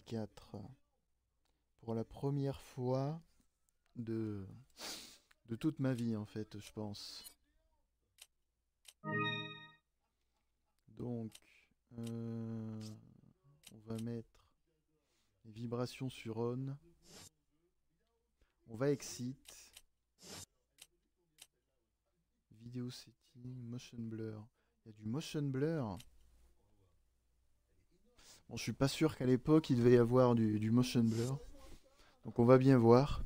4. Pour la première fois de, de toute ma vie, en fait, je pense. Donc, euh, on va mettre les vibrations sur on. On va exit. Video setting, motion blur. Il y a du motion blur. Bon, je suis pas sûr qu'à l'époque il devait y avoir du, motion blur. Donc on va bien voir.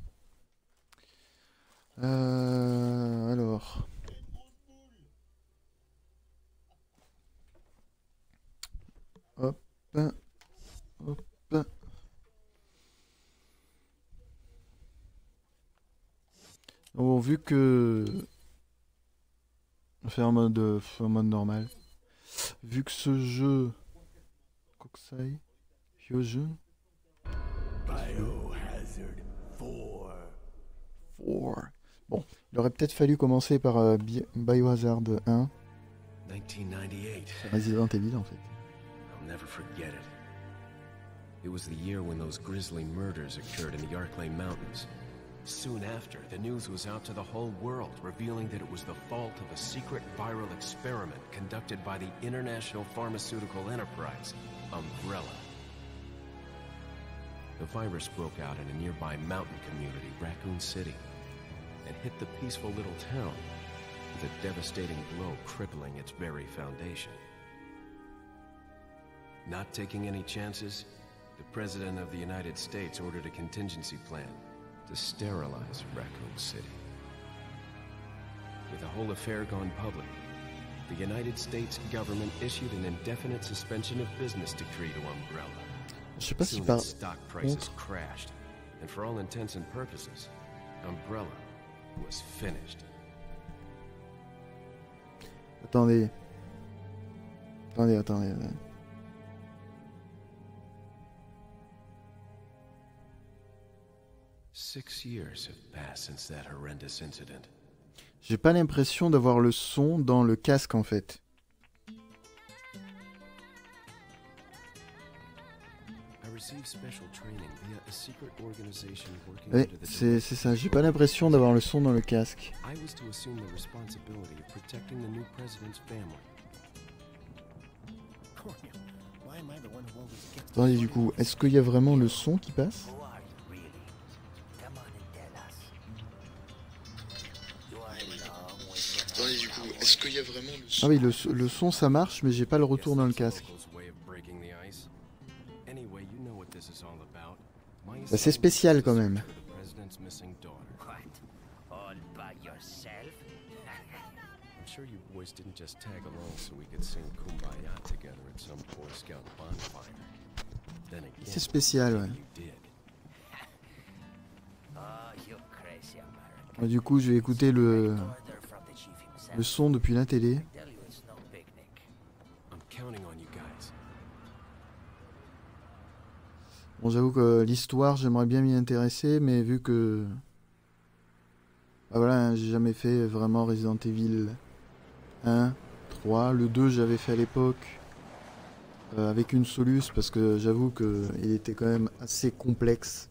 Euh, alors. Hop. Hop. Bon, vu que... On faire en mode, euh, en mode normal. Vu que ce jeu... Kokusai Hyojun Biohazard 4. 4. Bon, il aurait peut-être fallu commencer par euh, Bi- Biohazard 1. 1998. Resident Evil en fait. I'll never forget it. It was the year when those grisly murders occurred in the Arklay Mountains. Soon after, the news was out to the whole world, revealing that it was the fault of a secret viral experiment conducted by the international pharmaceutical enterprise, Umbrella. The virus broke out in a nearby mountain community, Raccoon City, and hit the peaceful little town with a devastating blow crippling its very foundation. Not taking any chances, the President of the United States ordered a contingency plan to sterilize Raccoon City. With the whole affair gone public, the United States government issued an indefinite suspension of business decree to Umbrella. Je sais pas si Soon par stock prices crashed, and for all intents and purposes, Umbrella was finished. Attendez. Attendez, attendez. attendez. Six years have passed since that horrendous incident. J'ai pas l'impression d'avoir le son dans le casque en fait. I received special training via a secret organization working Ouais, under the c'est ça. J'ai pas l'impression d'avoir le son dans le casque. Attendez, du coup, est-ce qu'il y a vraiment le son qui passe? Est-ce qu'il y a vraiment le son Ah oui, le, so- le son ça marche, mais j'ai pas le retour dans le casque. Locals' way of breaking the ice. Anyway, you know what this is all about. My Bah, c'est spécial quand même. assignment is to search for the president's missing daughter. What? All by yourself? I'm sure you boys didn't just tag along so we could sing Kumbaya together at some Boy Scout bonfire. Then again, C'est spécial, ouais. American. Bah, du coup, je vais écouter le, le son depuis la télé. Bon, j'avoue que l'histoire, j'aimerais bien m'y intéresser, mais vu que. Bah voilà, hein, j'ai jamais fait vraiment Resident Evil 1, 3. Le 2, j'avais fait à l'époque euh, avec une Solus, parce que j'avoue qu'il était quand même assez complexe.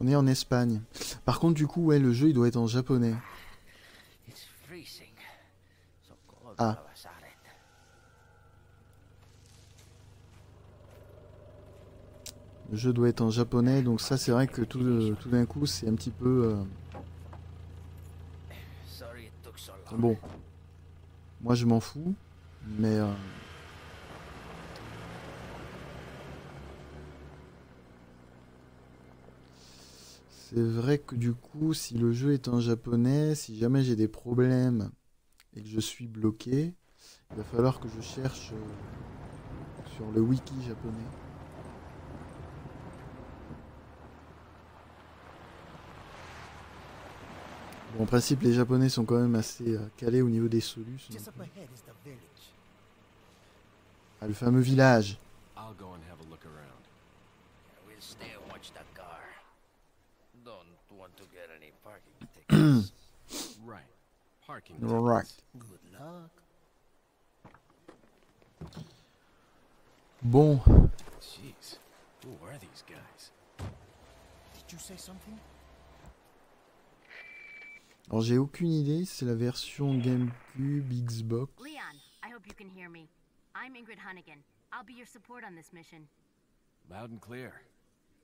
On est en Espagne. Par contre, du coup, ouais, le jeu, il doit être en japonais. Ah. Le jeu doit être en japonais, donc ça, c'est vrai que tout, euh, tout d'un coup, c'est un petit peu... euh. Bon, moi je m'en fous, mais euh, c'est vrai que du coup, si le jeu est en japonais, si jamais j'ai des problèmes et que je suis bloqué, il va falloir que je cherche euh, sur le wiki japonais. Bon, en principe, les Japonais sont quand même assez euh, calés au niveau des up euh, ah, le fameux village. I'll go and have a look around. We'll stay and watch the car. Don't want to get any parking tickets. Right. Parking. Right. tickets. Good luck. Bon, Jeez. Who are these guys? Did you say something? alors j'ai aucune idée, c'est la version GameCube, Xbox. Leon, I hope you can hear me. I'm Ingrid Hunnigan. I'll be your support on this mission. Loud and clear.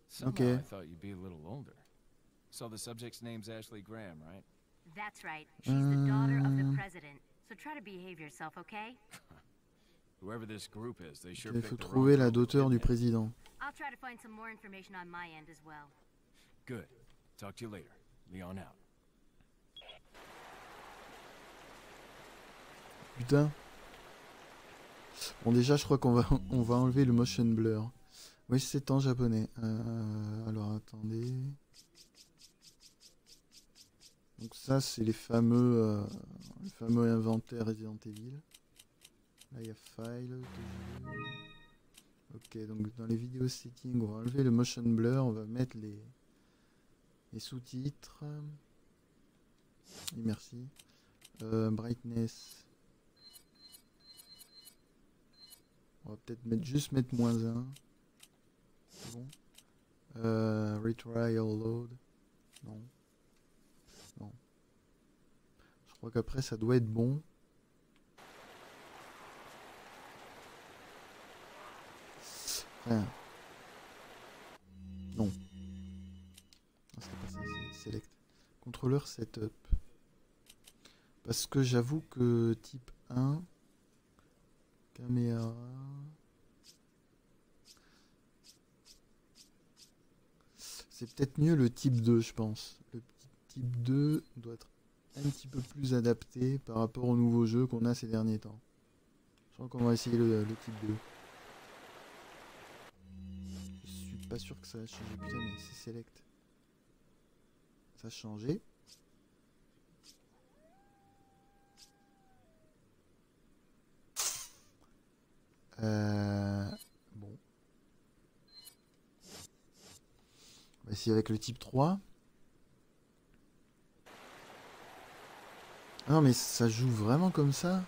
Somehow Okay. I thought you'd be a little older. So the subject's name's Ashley Graham, right? That's right. She's the daughter of the president. So try to behave yourself, okay? Whoever this group is, they sure Il picked faut the wrong trouver la daughter du président. I'll try to find some more information on my end as well. Good. Talk to you later. Leon out. Putain. Bon déjà je crois qu'on va on va enlever le motion blur. Oui c'est en japonais. Euh, alors attendez. Donc ça c'est les fameux euh, les fameux inventaires Resident Evil. Là il y a file. Ok donc dans les vidéos settings on va enlever le motion blur, on va mettre les les sous-titres. Merci. Euh, brightness. On va peut-être mettre, juste mettre moins 1. C'est bon. Euh, retrial load. Non. Non. Je qu'après ça doit être bon. Non. Ah, C'était pas ça, c'est select. Contrôleur setup. Parce que j'avoue que type 1, caméra. C'est peut-être mieux le type 2, je pense. Le type 2 doit être un petit peu plus adapté par rapport aux nouveaux jeux qu'on a ces derniers temps. Je crois qu'on va essayer le, type 2. Je suis pas sûr que ça a changé. Putain, mais c'est select. Ça a changé. Euh, bon. On va essayer avec le type 3. Non, mais ça joue vraiment comme ça?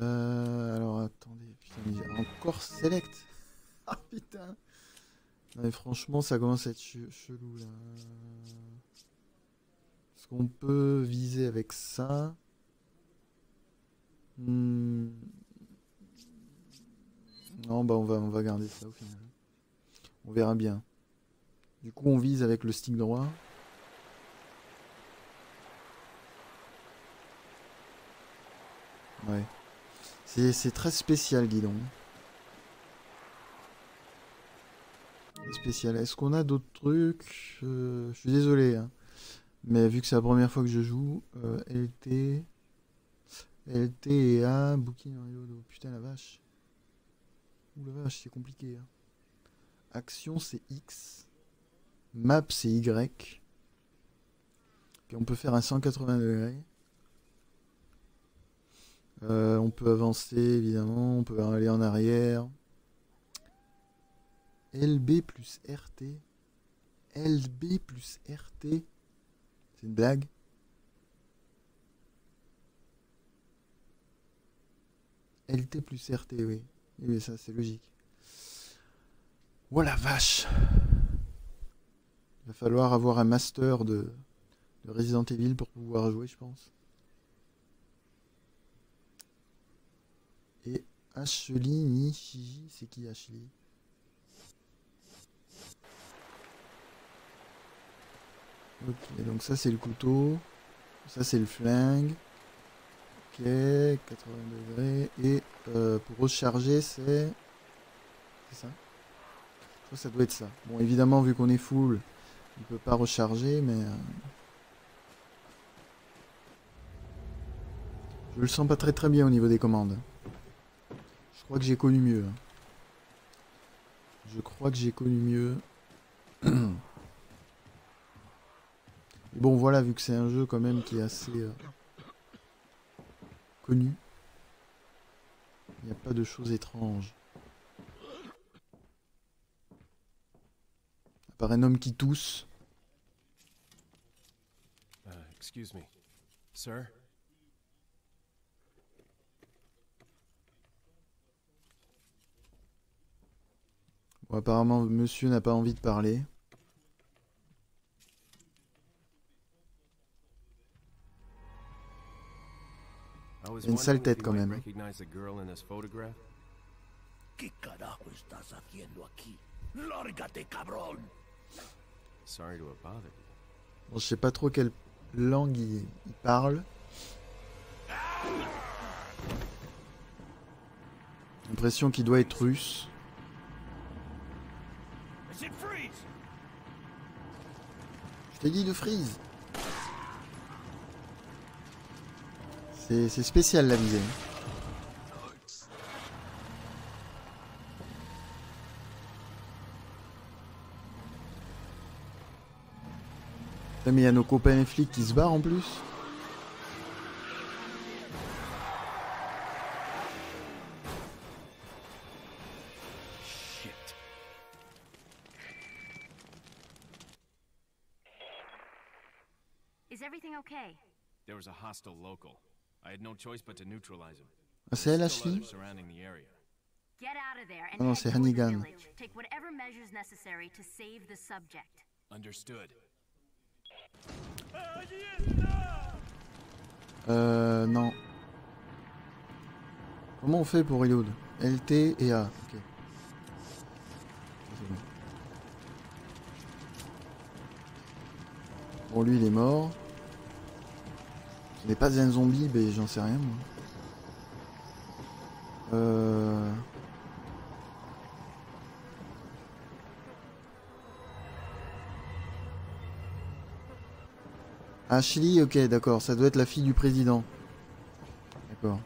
Euh, Alors attendez, putain, mais encore select Ah putain Non mais franchement, ça commence à être che- chelou là. Est-ce qu'on peut viser avec ça? Hmm. Non, bah on va, on va garder ça au final. On verra bien. Du coup, on vise avec le stick droit. Ouais. C'est très spécial, Guidon. Spécial. Est-ce qu'on a d'autres trucs? Euh, Je suis désolé, hein. mais vu que c'est la première fois que je joue, euh, LT, LT et A, Booking. Oh, Putain la vache. Ouh la vache, c'est compliqué. hein. Action c'est X. Map c'est Y. On peut faire un 180 degrés. Euh, on peut avancer évidemment, on peut aller en arrière. LB plus RT. LB plus RT. C'est une blague LT plus RT, oui. Oui, ça c'est logique. Oh la vache Il va falloir avoir un master de Resident Evil pour pouvoir jouer, je pense. Et Ashley Nishiji, c'est qui Ashley Ok, donc ça c'est le couteau. Ça c'est le flingue. Ok, 80 degrés. Et euh, pour recharger, c'est. C'est ça? Je crois que ça doit être ça. Bon, évidemment, vu qu'on est full, on peut pas recharger, mais. euh, Je le sens pas très très bien au niveau des commandes. Crois que j'ai connu mieux. hein. Je crois que j'ai connu mieux. Bon, voilà, vu que c'est un jeu quand même qui est assez euh, connu, il n'y a pas de choses étranges. À part un homme qui tousse. Uh, excuse me. Sir? Bon, apparemment, monsieur n'a pas envie de parler. Une sale tête quand même. recognize the girl in this photograph. ¿Qué carajo estás haciendo aquí? ¡Lárgate, cabrón! Sorry to have bothered you. Bon, je sais pas trop quelle langue il, il parle. L'impression qu'il doit être russe. Je t'ai dit de freeze. C'est spécial la visée. Mais il y a nos copains flics qui se barrent en plus? Hostile local. I had no choice but to neutralize him. Ah, c'est elle, Ashley others surrounding the area. Get out of there and Oh non, c'est Hannigan. Take whatever measures necessary to save the subject. Understood. Euh, non. Comment on fait pour reload LT et A. Ok. Bon, lui, il est mort. Ce n'est pas un zombie, mais j'en sais rien, moi. Euh... Ashley, ok, d'accord, ça doit être la fille du président. D'accord.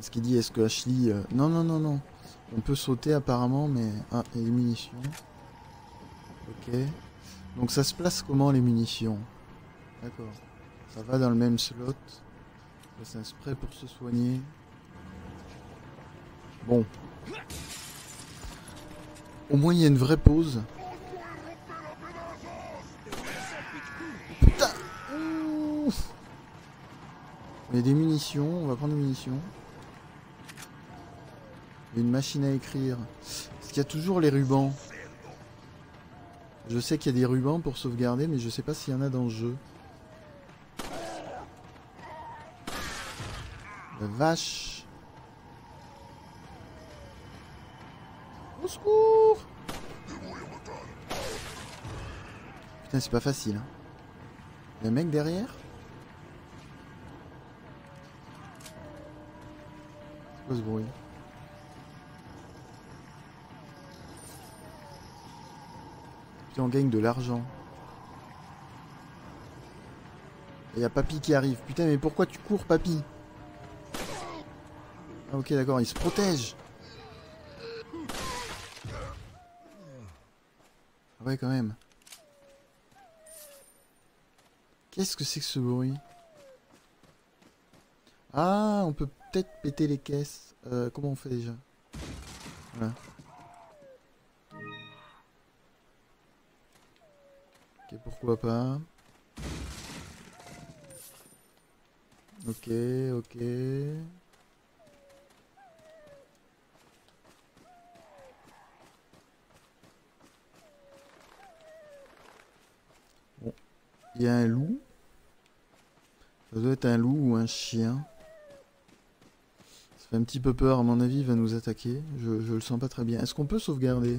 Ce qu'il dit, est-ce que Ashley... euh, Non, non, non, non. On peut sauter apparemment, mais... Ah, et les munitions. Ok. Donc ça se place comment les munitions? D'accord. Ça va dans le même slot. C'est un spray pour se soigner. Bon. Au moins il y a une vraie pause. Putain a des munitions, on va prendre des munitions. Il une machine à écrire. Est-ce qu'il y a toujours les rubans Je sais qu'il y a des rubans pour sauvegarder, mais je sais pas s'il y en a dans le jeu. La vache Au secours Putain, c'est pas facile. Hein. Il y a un mec derrière C'est quoi ce bruit? Putain, on gagne de l'argent. Il y a Papy qui arrive. Putain, mais pourquoi tu cours, Papy? Ah, ok, d'accord, il se protège. Ah ouais, quand même. Qu'est-ce que c'est que ce bruit? Ah, on peut peut-être péter les caisses. Euh, comment on fait déjà? Voilà. Ok, pourquoi pas? Ok, ok. Il y a un loup. Ça doit être un loup ou un chien. Ça fait un petit peu peur, à mon avis, il va nous attaquer. Je, le sens pas très bien. Est-ce qu'on peut sauvegarder?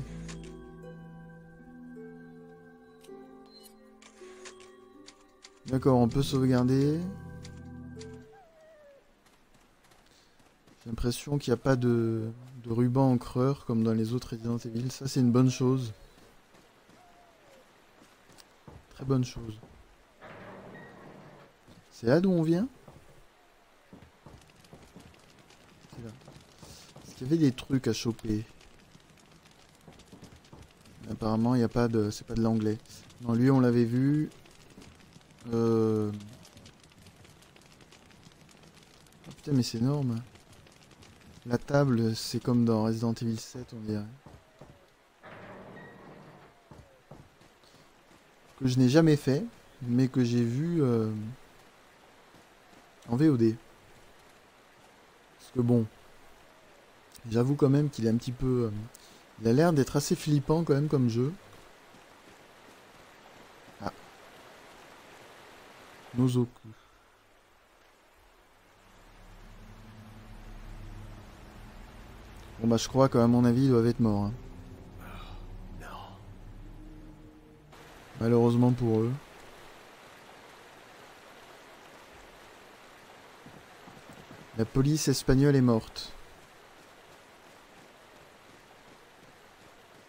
D'accord, on peut sauvegarder. J'ai l'impression qu'il n'y a pas de, de ruban encreur comme dans les autres Resident Evil. Ça, c'est une bonne chose. Très bonne chose. C'est là d'où on vient C'est là. Est-ce qu'il y avait des trucs à choper Apparemment, il n'y a pas de... C'est pas de l'anglais. Non, lui, on l'avait vu. Euh... Ah, putain, mais c'est énorme. La table, c'est comme dans Resident Evil 7, on dirait. Que je n'ai jamais fait, mais que j'ai vu euh, en VOD. Parce que bon, j'avoue quand même qu'il est un petit peu... euh, il a l'air d'être assez flippant quand même comme jeu. Ah. Nozoku. Bon bah je crois qu'à mon avis ils doivent être morts. hein. Malheureusement pour eux. La police espagnole est morte.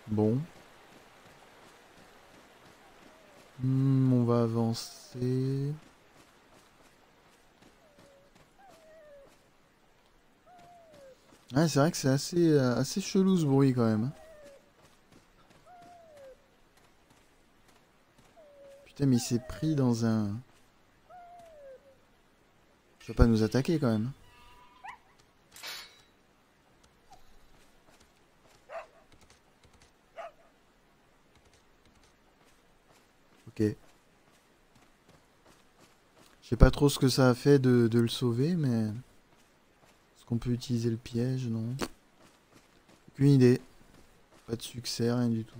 Bon. Hmm, on va avancer. Ouais, c'est vrai que c'est assez, euh, assez chelou ce bruit quand même. hein. Putain, mais il s'est pris dans un... Je va pas nous attaquer quand même. Je sais pas trop ce que ça a fait de, de le sauver, mais... Est-ce qu'on peut utiliser le piège? Non. Aucune idée. Pas de succès, rien du tout.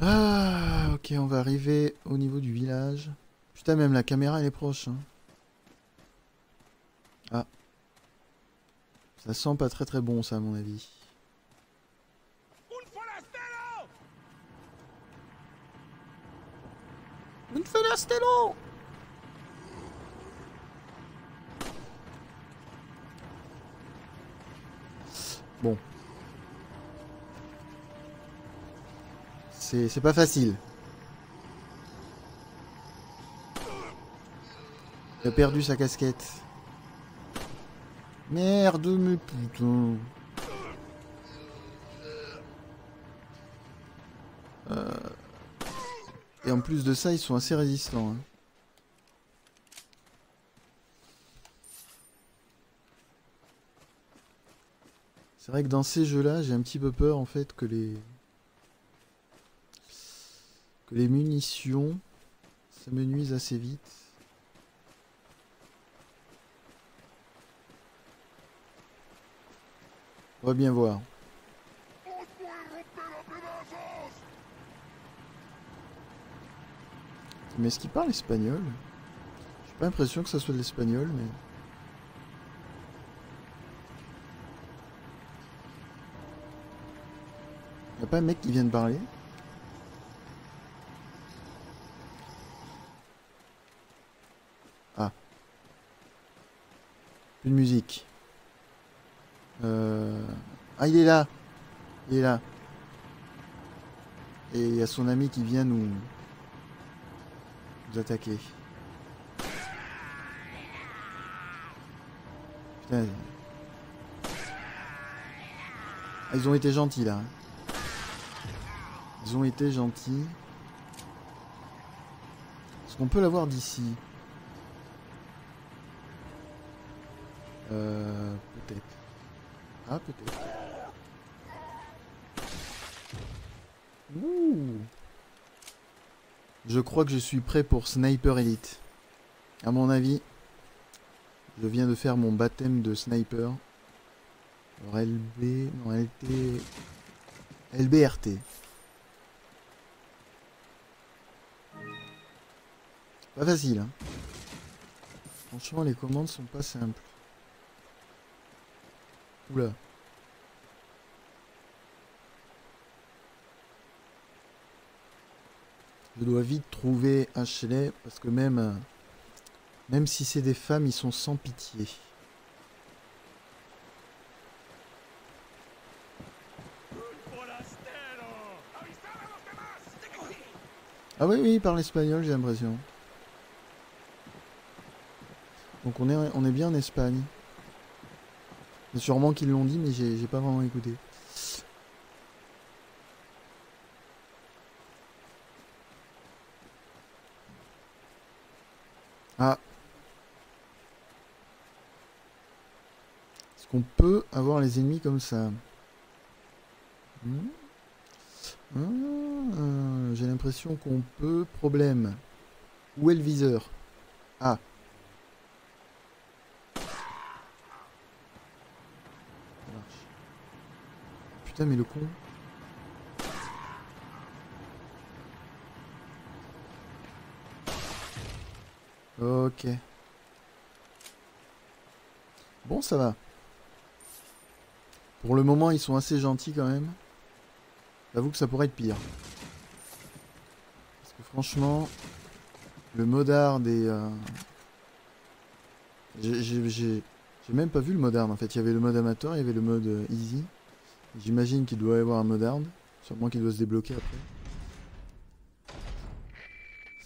Ah, ok, on va arriver au niveau du village. Putain, même la caméra, elle est proche. hein. Ah. Ça sent pas très très bon, ça, à mon avis. Un forastero Bon. C'est c'est pas facile. Il a perdu sa casquette. Merde, mais putain. Et en plus de ça, ils sont assez résistants. hein. C'est vrai que dans ces jeux-là, j'ai un petit peu peur en fait que les que les munitions ça me assez vite. On va bien voir. Mais est-ce qu'il parle espagnol? J'ai pas l'impression que ça soit de l'espagnol, mais... Y a pas un mec qui vient de parler? Ah. Plus de musique. Euh... Ah, il est là Il est là. Et il y a son ami qui vient nous... nous attaquer. Putain. Ah, ils ont été gentils là. Ils ont été gentils. Est-ce qu'on peut l'avoir d'ici Euh... Peut-être. Ah, peut-être. Ouh. Je crois que je suis prêt pour Sniper Elite. À mon avis, je viens de faire mon baptême de sniper. Alors LB, non LT, LBRT. Pas facile. Hein. Franchement, les commandes sont pas simples. Oula. Je dois vite trouver Ashley parce que même, euh, même si c'est des femmes, ils sont sans pitié. Ah oui, oui, il parle espagnol, j'ai l'impression. Donc on est, on est bien en Espagne. Sûrement qu'ils l'ont dit, mais j'ai pas vraiment écouté. Qu'on peut avoir les ennemis comme ça Hmm. Ah, J'ai l'impression qu'on peut. Problème. Où est le viseur? Ah. Putain, mais le con. Ok. Bon, ça va. Pour le moment, ils sont assez gentils quand même. J'avoue que ça pourrait être pire. Parce que franchement, le modard des... euh, j'ai- même pas vu le modard en fait. Il y avait le mode amateur, il y avait le mode euh, easy. J'imagine qu'il doit y avoir un modard. Sûrement qu'il doit se débloquer après.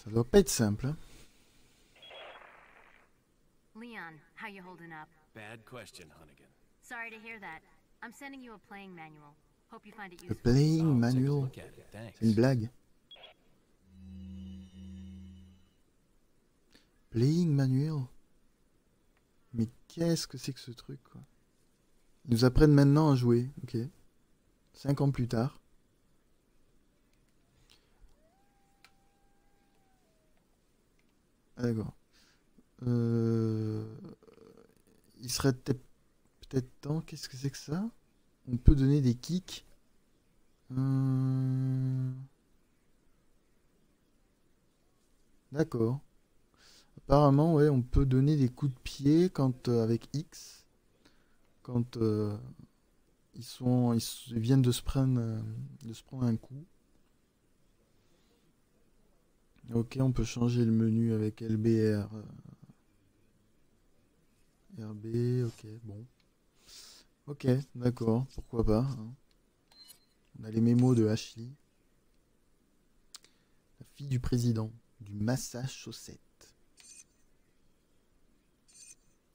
Ça doit pas être simple. hein. Leon, how you holding up? Bad question, Hunnigan. Sorry to hear that. I'm sending you a playing manual. Hope you find it useful. playing take a manual? thanks. C'est une blague. Playing manual? Mais qu'est-ce que c'est que ce truc quoi? Ils nous apprennent maintenant à jouer, ok. Cinq ans plus tard. Ah, D'accord. Euh... Il serait peut-être peut-être. Qu'est-ce que c'est que ça? On peut donner des kicks. Hum. D'accord. Apparemment, ouais, on peut donner des coups de pied quand euh, avec X, quand euh, ils sont, ils, viennent de se prendre, euh, de se prendre un coup. Ok, on peut changer le menu avec LBR. euh, RB, ok, bon. Ok, d'accord, pourquoi pas. hein. On a les mémos de Ashley. La fille du président du Massachusetts.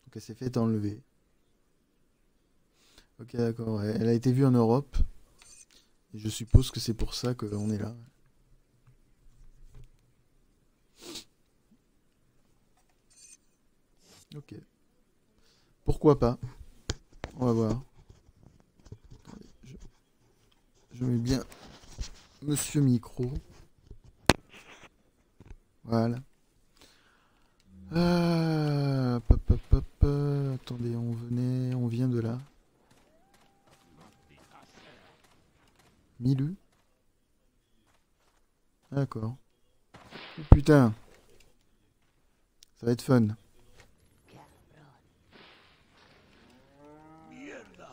Donc elle s'est fait enlever. Ok, d'accord. Elle a été vue en Europe. Je suppose que c'est pour ça qu'on est là. Ok. Pourquoi pas On va voir. Je... mets bien Monsieur Micro. Voilà. Ah, pop, pop, euh, attendez, on venait, on vient de là. Milu D'accord. Oh, putain. Ça va être fun.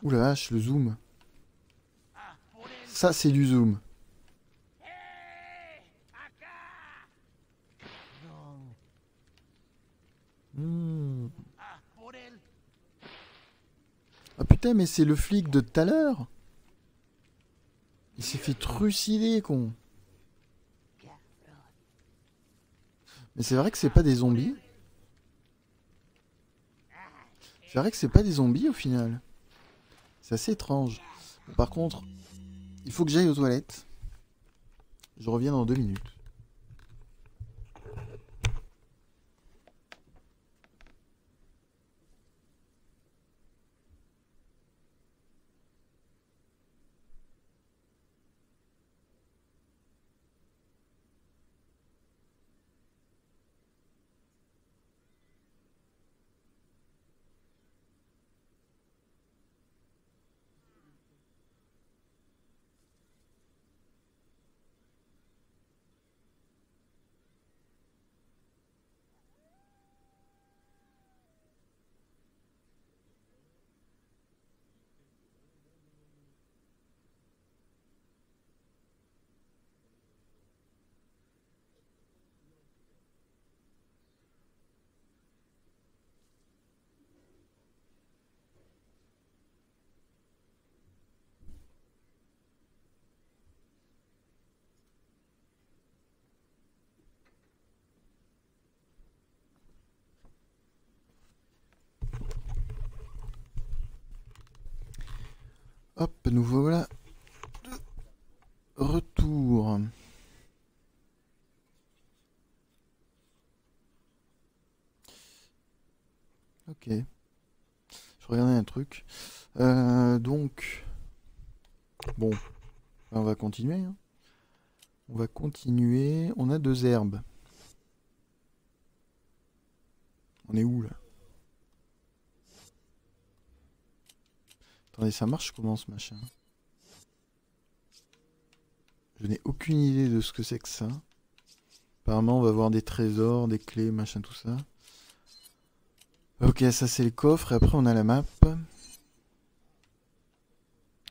Ouh la vache, le zoom. Ça, c'est du zoom. Hmm. Ah putain, mais c'est le flic de tout à l'heure. Il s'est fait trucider, con. Mais c'est vrai que c'est pas des zombies. C'est vrai que c'est pas des zombies au final. C'est assez étrange. Par contre, il faut que j'aille aux toilettes. Je reviens dans deux minutes. Hop, nous voilà retour. Ok. Je regardais un truc. Euh, donc, bon, on va continuer. hein. On va continuer. On a deux herbes. On est où là? Attendez, ça marche comment ce machin Je n'ai aucune idée de ce que c'est que ça. Apparemment, on va voir des trésors, des clés, machin, tout ça. Ok, ça c'est le coffre et après on a la map.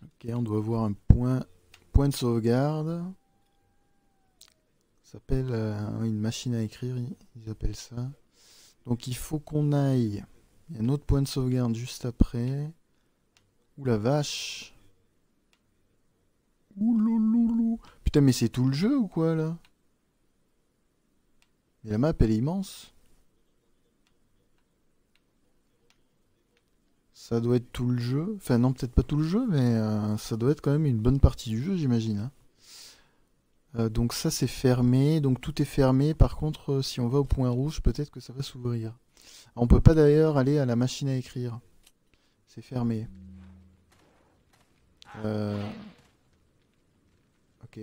Ok, on doit voir un point, point de sauvegarde. Ça s'appelle euh, une machine à écrire, ils- ils appellent ça. Donc il faut qu'on aille. Il y a un autre point de sauvegarde juste après. Ouh la vache. Putain mais c'est tout le jeu ou quoi là? La map elle est immense. Ça doit être tout le jeu. Enfin non peut-être pas tout le jeu mais euh, ça doit être quand même une bonne partie du jeu j'imagine. hein. Euh, donc ça c'est fermé, donc tout est fermé. Par contre, euh, si on va au point rouge, peut-être que ça va s'ouvrir. On peut pas d'ailleurs aller à la machine à écrire. C'est fermé. Euh, Ok.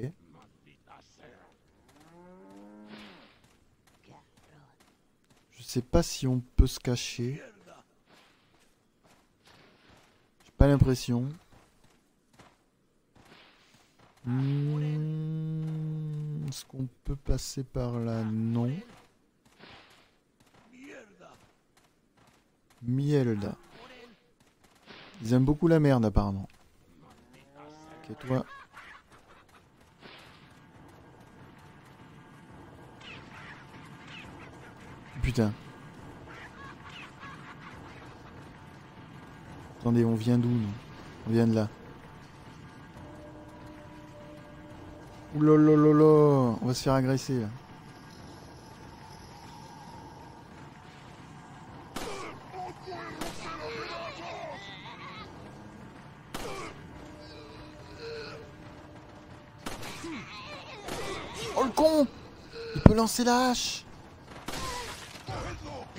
Je sais pas si on peut se cacher. J'ai pas l'impression. Hmm, Est-ce qu'on peut passer par là? Non. Mielda. Ils aiment beaucoup la merde apparemment. Ok, toi. Putain. Attendez, on vient d'où nous? On vient de là. Oulolololo, on va se faire agresser là. Lancer la hache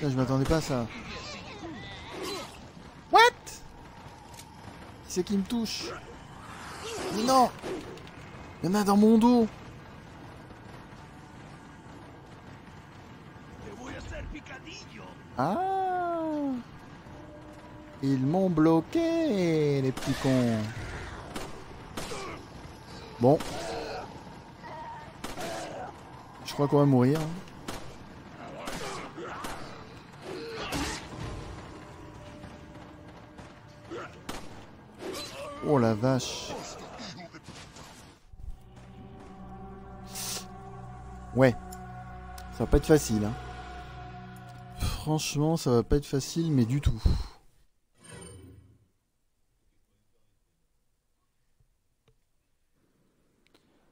je m'attendais pas à ça. What? C'est qui me touche? Non Il y en a dans mon dos. Ah Ils m'ont bloqué, les petits cons. Bon. Qu'on va mourir. Oh la vache. Ouais. Ça va pas être facile, hein. Franchement, ça va pas être facile, mais du tout.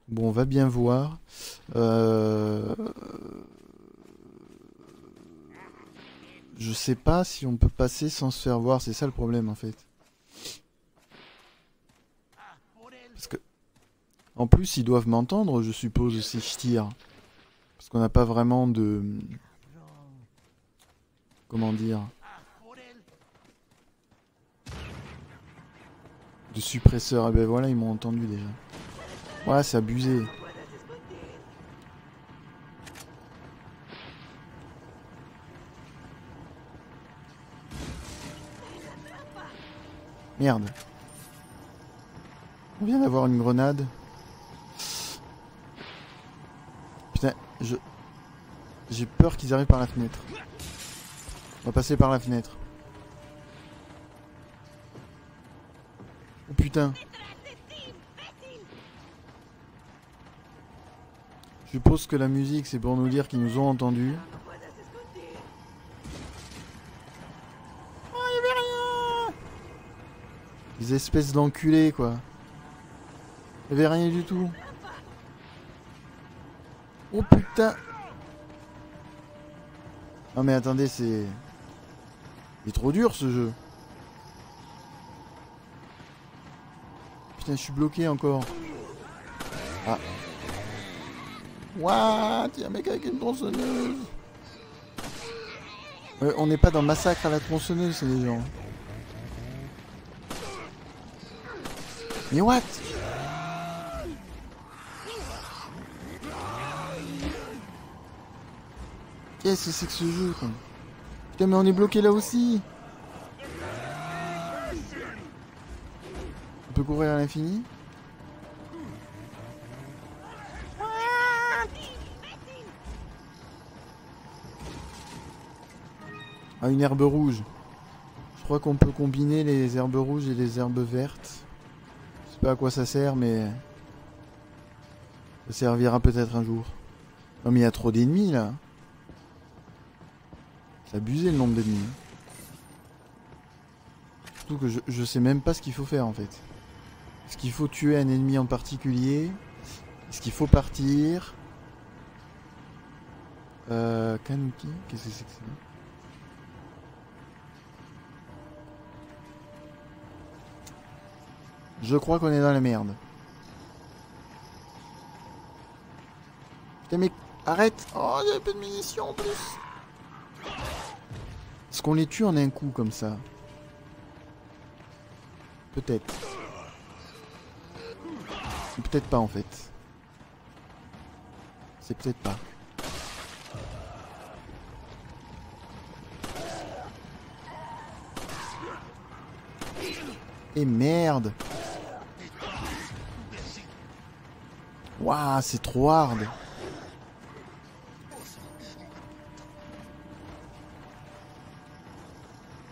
Bon, on va bien voir. Euh, Je sais pas si on peut passer sans se faire voir, c'est ça le problème en fait. Parce que... En plus, ils doivent m'entendre, je suppose, si je tire. Parce qu'on n'a pas vraiment de... Comment dire De suppresseur. Ah ben voilà, ils m'ont entendu déjà. Ouais, c'est abusé. Merde. On vient d'avoir une grenade. Putain, je... J'ai peur qu'ils arrivent par la fenêtre. On va passer par la fenêtre. Oh putain. Je suppose que la musique c'est pour nous dire qu'ils nous ont entendus. Oh, y avait rien Espèces d'enculés quoi. Y avait rien du tout. Oh putain Non mais attendez, c'est... Il est trop dur ce jeu. Putain, je suis bloqué encore. Ah. What? Il un mec avec une tronçonneuse. Ouais, on n'est pas dans Massacre à la tronçonneuse, les gens. Mais what? Qu'est-ce que c'est que ce jeu Putain mais on est bloqué là aussi. On peut courir à l'infini. Ah une herbe rouge. Je crois qu'on peut combiner les herbes rouges et les herbes vertes. Sais pas à quoi ça sert mais... Ça servira peut-être un jour. Non mais il y a trop d'ennemis là c'est abusé le nombre d'ennemis. Surtout que je, je sais même pas ce qu'il faut faire en fait. Est-ce qu'il faut tuer un ennemi en particulier? Est-ce qu'il faut partir? Euh... Kanuki Qu'est-ce que c'est que ça? Je crois qu'on est dans la merde. Putain mais arrête Oh il y a peu de munitions en plus est-ce qu'on les tue en un coup comme ça? Peut-être. Peut-être pas en fait. C'est peut-être pas. Et merde Waouh, c'est trop hard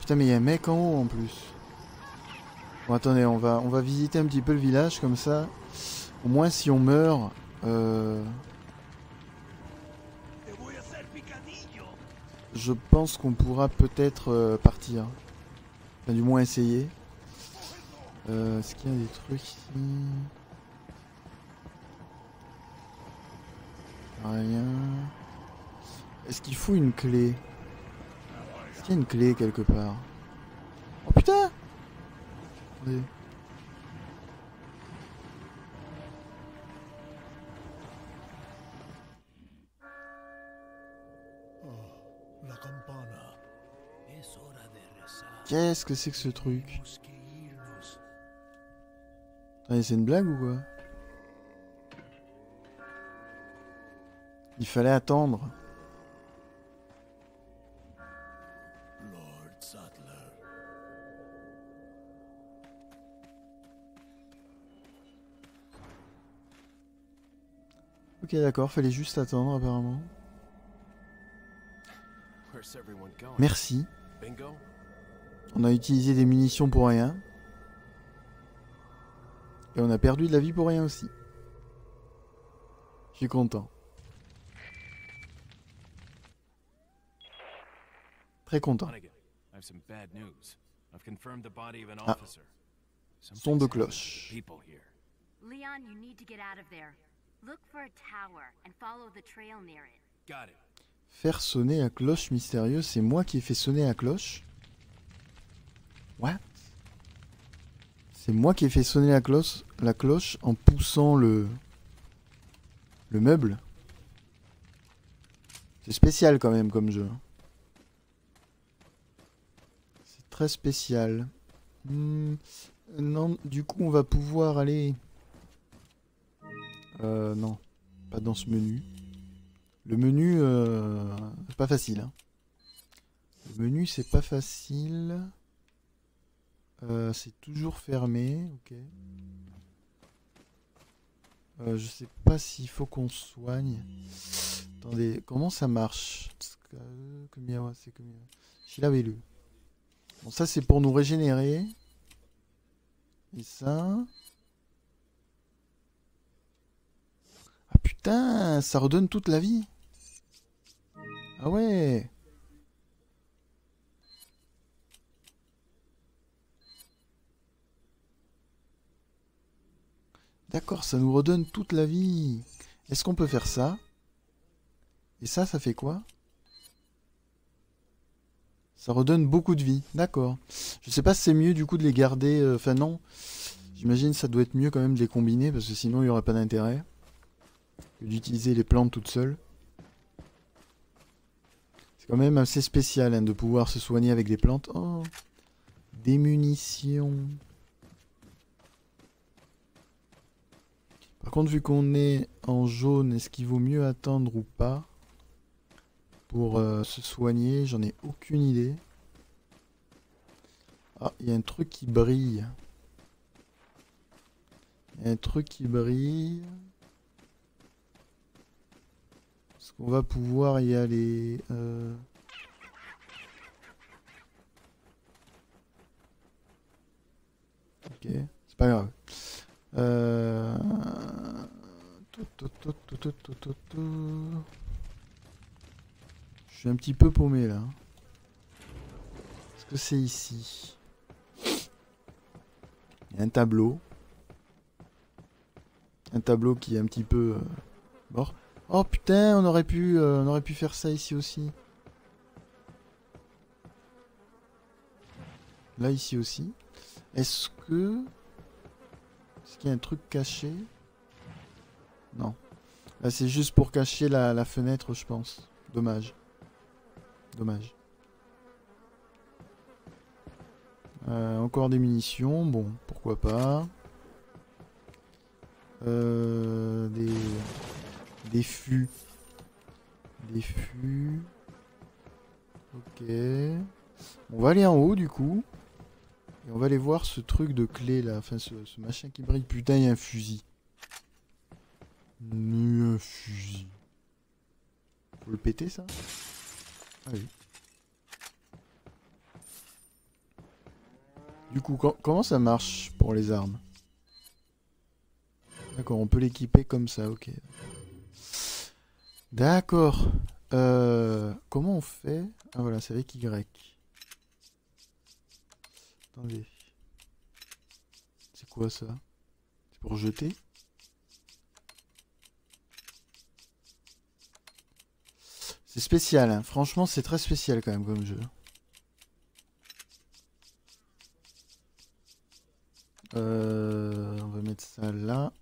Putain mais il y a un mec en haut en plus. Bon attendez, on va, on va visiter un petit peu le village comme ça. Au moins si on meurt... Euh... Je pense qu'on pourra peut-être euh, partir. Enfin du moins essayer. Euh, Est-ce qu'il y a des trucs ici? Rien. Est-ce qu'il faut une clé? Est-ce qu'il y a une clé quelque part? Oh putain. Qu'est-ce que c'est que ce truc? C'est une blague ou quoi? Il fallait attendre. Ok d'accord, fallait juste attendre apparemment. Merci. On a utilisé des munitions pour rien. Et on a perdu de la vie pour rien aussi. Je suis content. Très content. Hunnigan, I have some bad news. I've confirmed the body of an Ah. Son de cloche. the People here. Leon, you need to get out of there. Look for a tower and follow the trail near it. Got it. Faire sonner la cloche mystérieuse, c'est moi qui ai fait sonner la cloche? What? C'est moi qui ai fait sonner la cloche, la cloche en poussant le le meuble? C'est spécial quand même comme jeu. Très spécial. Hmm, non, du coup on va pouvoir aller. Euh, non, pas dans ce menu. Le menu, euh, c'est pas facile. hein. Le menu, c'est pas facile. Euh, c'est toujours fermé, ok. Euh, je sais pas s'il faut qu'on soigne. Attendez, comment ça marche? C'est Shilabelu. Bon, ça c'est pour nous régénérer. Et ça. Ah putain, ça redonne toute la vie. Ah ouais. D'accord, ça nous redonne toute la vie. Est-ce qu'on peut faire ça? Et ça, ça fait quoi? Ça redonne beaucoup de vie. D'accord. Je sais pas si c'est mieux du coup de les garder. euh, Enfin non. J'imagine ça doit être mieux quand même de les combiner parce que sinon il n'y aurait pas d'intérêt que d'utiliser les plantes toutes seules. C'est quand même assez spécial hein, de pouvoir se soigner avec des plantes. Oh Des munitions. Par contre, vu qu'on est en jaune, est-ce qu'il vaut mieux attendre ou pas? Pour euh, se soigner J'en ai aucune idée. Ah, il y a un truc qui brille. Il y a un truc qui brille. Est-ce qu'on va pouvoir y aller euh, Ok, c'est pas grave. Euh... tout, tout, tout, tout, tout, tout, tout, tout. Je suis un petit peu paumé là. Est-ce que c'est ici? Il y a un tableau. Un tableau qui est un petit peu euh, mort. Oh putain, on aurait pu, euh, on aurait pu faire ça ici aussi. Là ici aussi. Est-ce que est-ce qu'il y a un truc caché? Non. Là c'est juste pour cacher la fenêtre, je pense. Dommage. Dommage. Euh, encore des munitions, bon, pourquoi pas. Euh, des, des fûts. Des fûts. Ok. On va aller en haut du coup. Et on va aller voir ce truc de clé là. Enfin, ce, machin qui brille. Putain, il y a un fusil. Un fusil. Faut le péter ça? Ah oui. Du coup, com- comment ça marche pour les armes? D'accord, on peut l'équiper comme ça, ok. D'accord. Euh, comment on fait? Ah voilà, c'est avec Y. Attendez. C'est quoi ça? C'est pour jeter? C'est spécial, hein. franchement c'est très spécial quand même comme jeu. Euh, on va mettre ça là.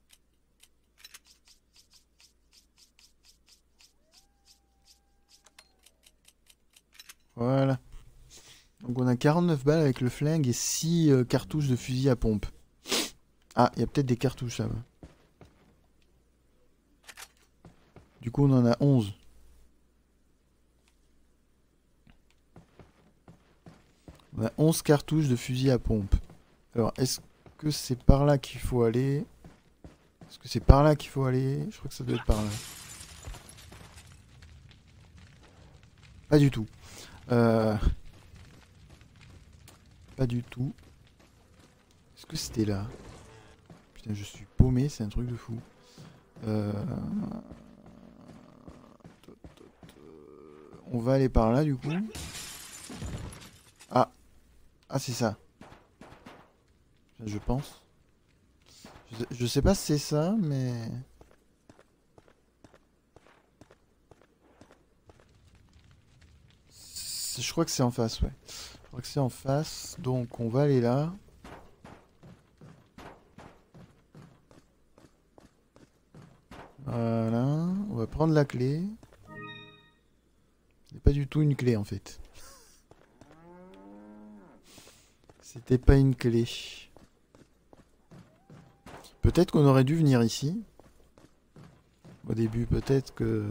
Voilà. Donc on a 49 balles avec le flingue et 6 euh, cartouches de fusil à pompe. Ah, il y a peut-être des cartouches là-bas. Du coup, on en a 11. On a 11 cartouches de fusil à pompe. Alors, est-ce que c'est par là qu'il faut aller? Est-ce que c'est par là qu'il faut aller? Je crois que ça doit être par là. Pas du tout. Euh... Pas du tout. Est-ce que c'était là? Putain, je suis paumé, c'est un truc de fou. Euh... On va aller par là du coup. Ah. C'est ça. Je pense. Je sais, pas si c'est ça, mais... Je crois que c'est en face, ouais. Je crois que c'est en face, donc on va aller là. Voilà, on va prendre la clé. C'est pas du tout une clé en fait. C'était pas une clé. Peut-être qu'on aurait dû venir ici. Au début, peut-être que...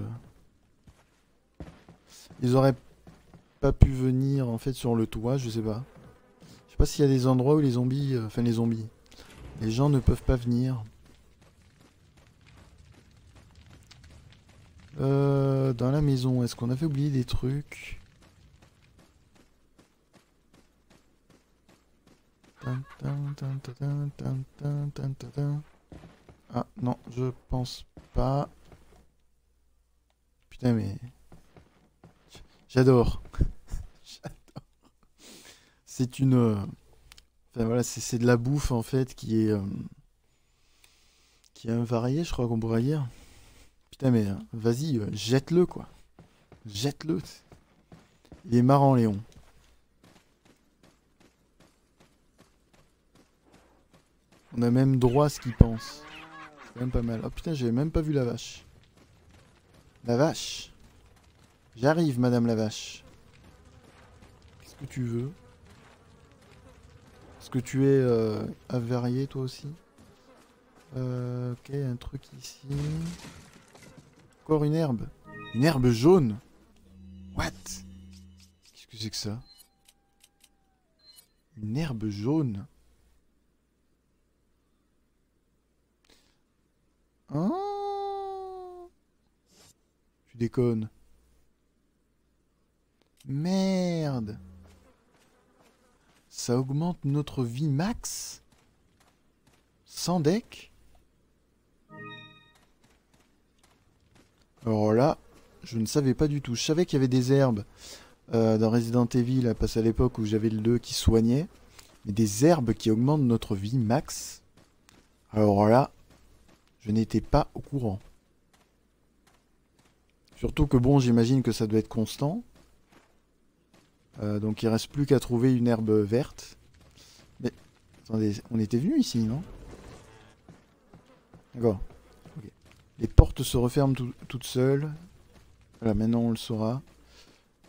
Ils auraient pas pu venir en fait sur le toit, je sais pas. Je sais pas s'il y a des endroits où les zombies... euh, Enfin les zombies. Les gens ne peuvent pas venir. Euh, dans la maison, est-ce qu'on a fait oublier des trucs? Ah non, je pense pas. Putain mais... J'adore. J'adore. C'est une... euh, Enfin voilà, c'est de la bouffe en fait qui est... euh, Qui est invariée, je crois qu'on pourrait dire. Putain mais euh, vas-y, jette-le quoi. Jette-le. Il est marrant Léon. On a même droit à ce qu'il pense. C'est même pas mal. Oh putain, j'avais même pas vu la vache. La vache. J'arrive, madame la vache. Qu'est-ce que tu veux? Est-ce que tu es euh, avarié toi aussi? Euh, ok, un truc ici. Encore une herbe. Une herbe jaune? What? Qu'est-ce que c'est que ça? Une herbe jaune? Oh Tu déconnes. Merde Ça augmente notre vie max Sans deck Alors là, je ne savais pas du tout. Je savais qu'il y avait des herbes euh, dans Resident Evil, parce à l'époque où j'avais le 2 qui soignait. Mais des herbes qui augmentent notre vie max. Alors là, je n'étais pas au courant. Surtout que bon, j'imagine que ça doit être constant. Euh, donc il reste plus qu'à trouver une herbe verte. Mais attendez, on était venu ici, non? D'accord. Ok. Les portes se referment tout- toutes seules. Voilà, maintenant on le saura.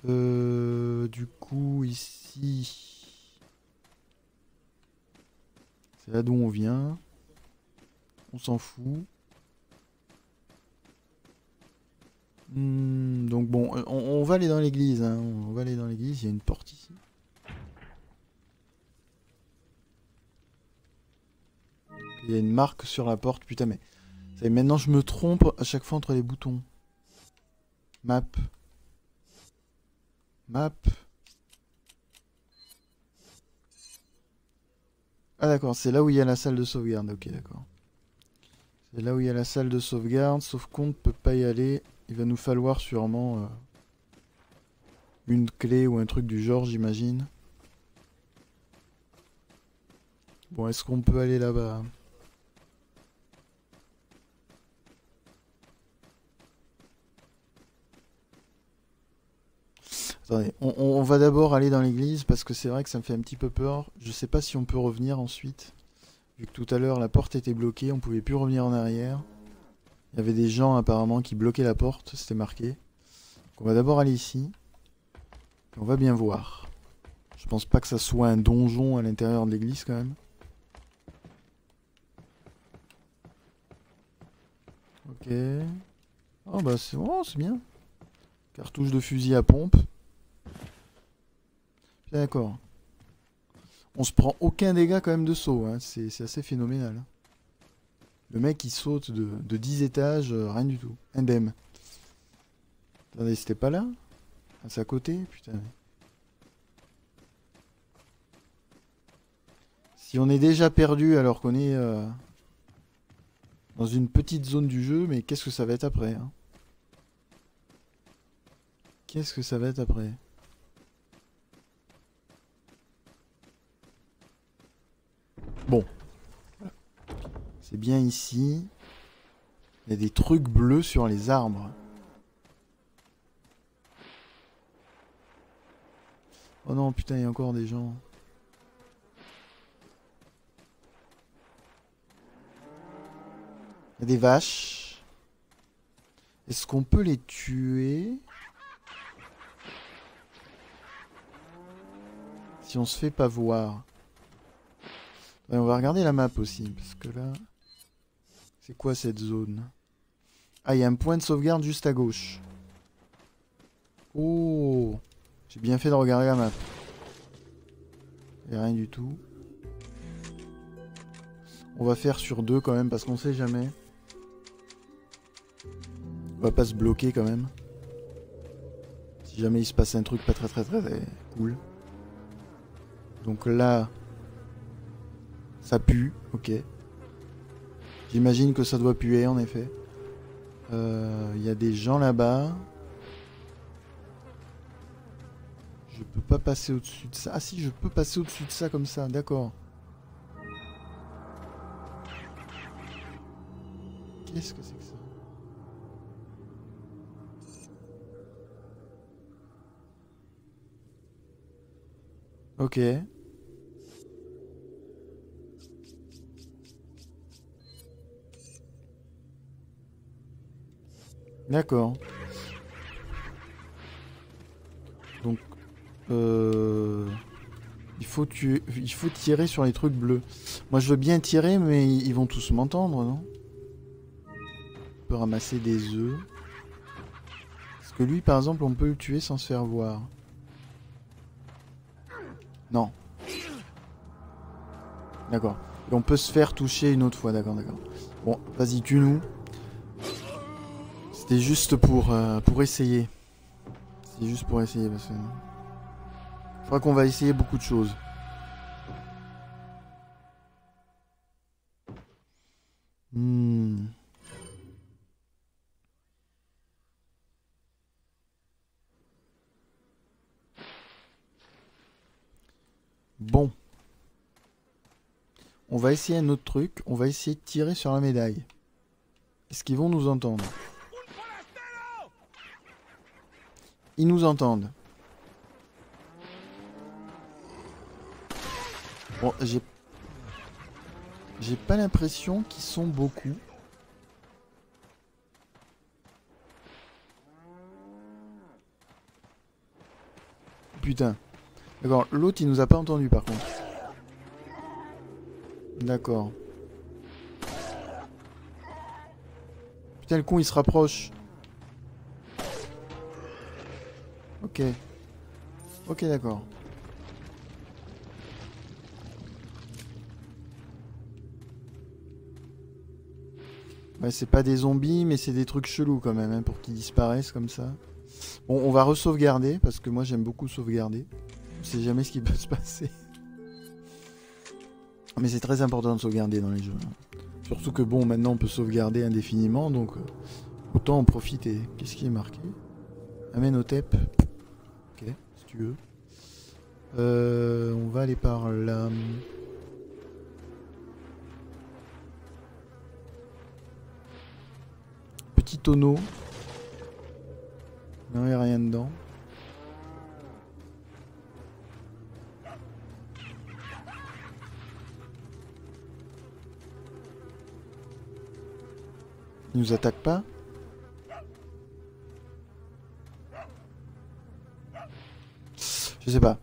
Euh, du coup, ici... C'est là d'où on vient. On s'en fout. Hmm, donc bon, euh, on, va aller dans l'église. hein. On va aller dans l'église. Il y a une porte ici. Il y a une marque sur la porte. Putain, mais... maintenant, je me trompe à chaque fois entre les boutons. Map. Map. Ah d'accord, c'est là où il y a la salle de sauvegarde. Ok, d'accord. C'est là où il y a la salle de sauvegarde, sauf qu'on ne peut pas y aller. Il va nous falloir sûrement euh, une clé ou un truc du genre, j'imagine. Bon, est-ce qu'on peut aller là-bas Attendez, on, va d'abord aller dans l'église parce que c'est vrai que ça me fait un petit peu peur. Je sais pas si on peut revenir ensuite. Tout à l'heure la porte était bloquée, on pouvait plus revenir en arrière. Il y avait des gens apparemment qui bloquaient la porte, c'était marqué. On va d'abord aller ici. On va bien voir. Je pense pas que ça soit un donjon à l'intérieur de l'église quand même. Ok. Oh bah c'est oh, c'est bien. Cartouche de fusil à pompe. D'accord. On se prend aucun dégât quand même de saut, hein. c'est assez phénoménal. Le mec il saute de, de 10 étages, euh, rien du tout. Indemne. Attendez, c'était pas là? Ah, à côté? Putain. Si on est déjà perdu alors qu'on est euh, dans une petite zone du jeu, mais qu'est-ce que ça va être après hein? Qu'est-ce que ça va être après? Bon. C'est bien ici. Il y a des trucs bleus sur les arbres. Oh non, putain, il y a encore des gens. Il y a des vaches. Est-ce qu'on peut les tuer? Si on se fait pas voir. On va regarder la map aussi, parce que là... C'est quoi cette zone? Ah, il y a un point de sauvegarde juste à gauche. Oh J'ai bien fait de regarder la map. Il a rien du tout. On va faire sur deux quand même, parce qu'on sait jamais. On va pas se bloquer quand même. Si jamais il se passe un truc pas très très, très cool. Donc là, ça pue, ok. J'imagine que ça doit puer en effet. Euh, Il y a des gens là-bas. Je peux pas passer au-dessus de ça. Ah si, je peux passer au-dessus de ça comme ça, d'accord. Qu'est-ce que c'est que ça? Ok. D'accord. Donc, euh, il faut tirer sur les trucs bleus. Moi je veux bien tirer, mais ils ils vont tous m'entendre, non? On peut ramasser des œufs. Parce que lui, par exemple, on peut le tuer sans se faire voir. Non. D'accord. Et on peut se faire toucher une autre fois, d'accord, d'accord. Bon, vas-y, tue-nous. C'était juste pour, euh, pour essayer. C'est juste pour essayer, parce que... Je crois qu'on va essayer beaucoup de choses. Hmm. Bon. On va essayer un autre truc. On va essayer de tirer sur la médaille. Est-ce qu'ils vont nous entendre? Ils nous entendent. Bon, j'ai... J'ai pas l'impression qu'ils sont beaucoup. Putain. D'accord, l'autre il nous a pas entendu par contre. D'accord. Putain le con il se rapproche. Ok. Ok d'accord. Ouais c'est pas des zombies mais c'est des trucs chelous quand même hein, pour qu'ils disparaissent comme ça. Bon on va re-sauvegarder parce que moi j'aime beaucoup sauvegarder. On sait jamais ce qui peut se passer. Mais c'est très important de sauvegarder dans les jeux. Surtout que bon, maintenant on peut sauvegarder indéfiniment, donc euh, autant en profiter. Qu'est-ce qui est marqué? Amenhotep. Euh, on va aller par là. Petit tonneau. Il n'y a rien dedans. Il nous attaque pas? Je sais pas.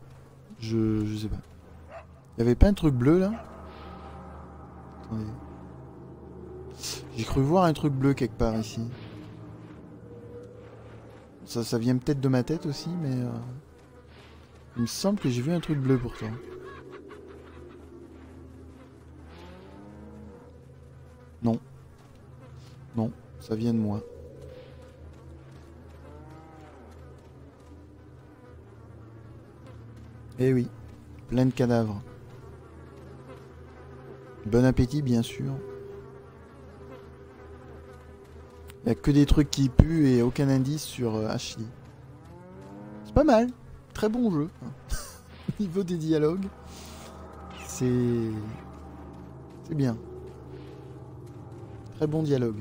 Je, je sais pas. Il y avait pas un truc bleu là? Attendez. J'ai cru voir un truc bleu quelque part ici. Ça, ça vient peut-être de ma tête aussi, mais... euh, Il me semble que j'ai vu un truc bleu pourtant. Non. Non, ça vient de moi. Eh oui, plein de cadavres. Bon appétit, bien sûr. Il n'y a que des trucs qui puent et aucun indice sur euh, Ashley. C'est pas mal. Très bon jeu. Au niveau des dialogues, c'est. C'est bien. Très bon dialogue.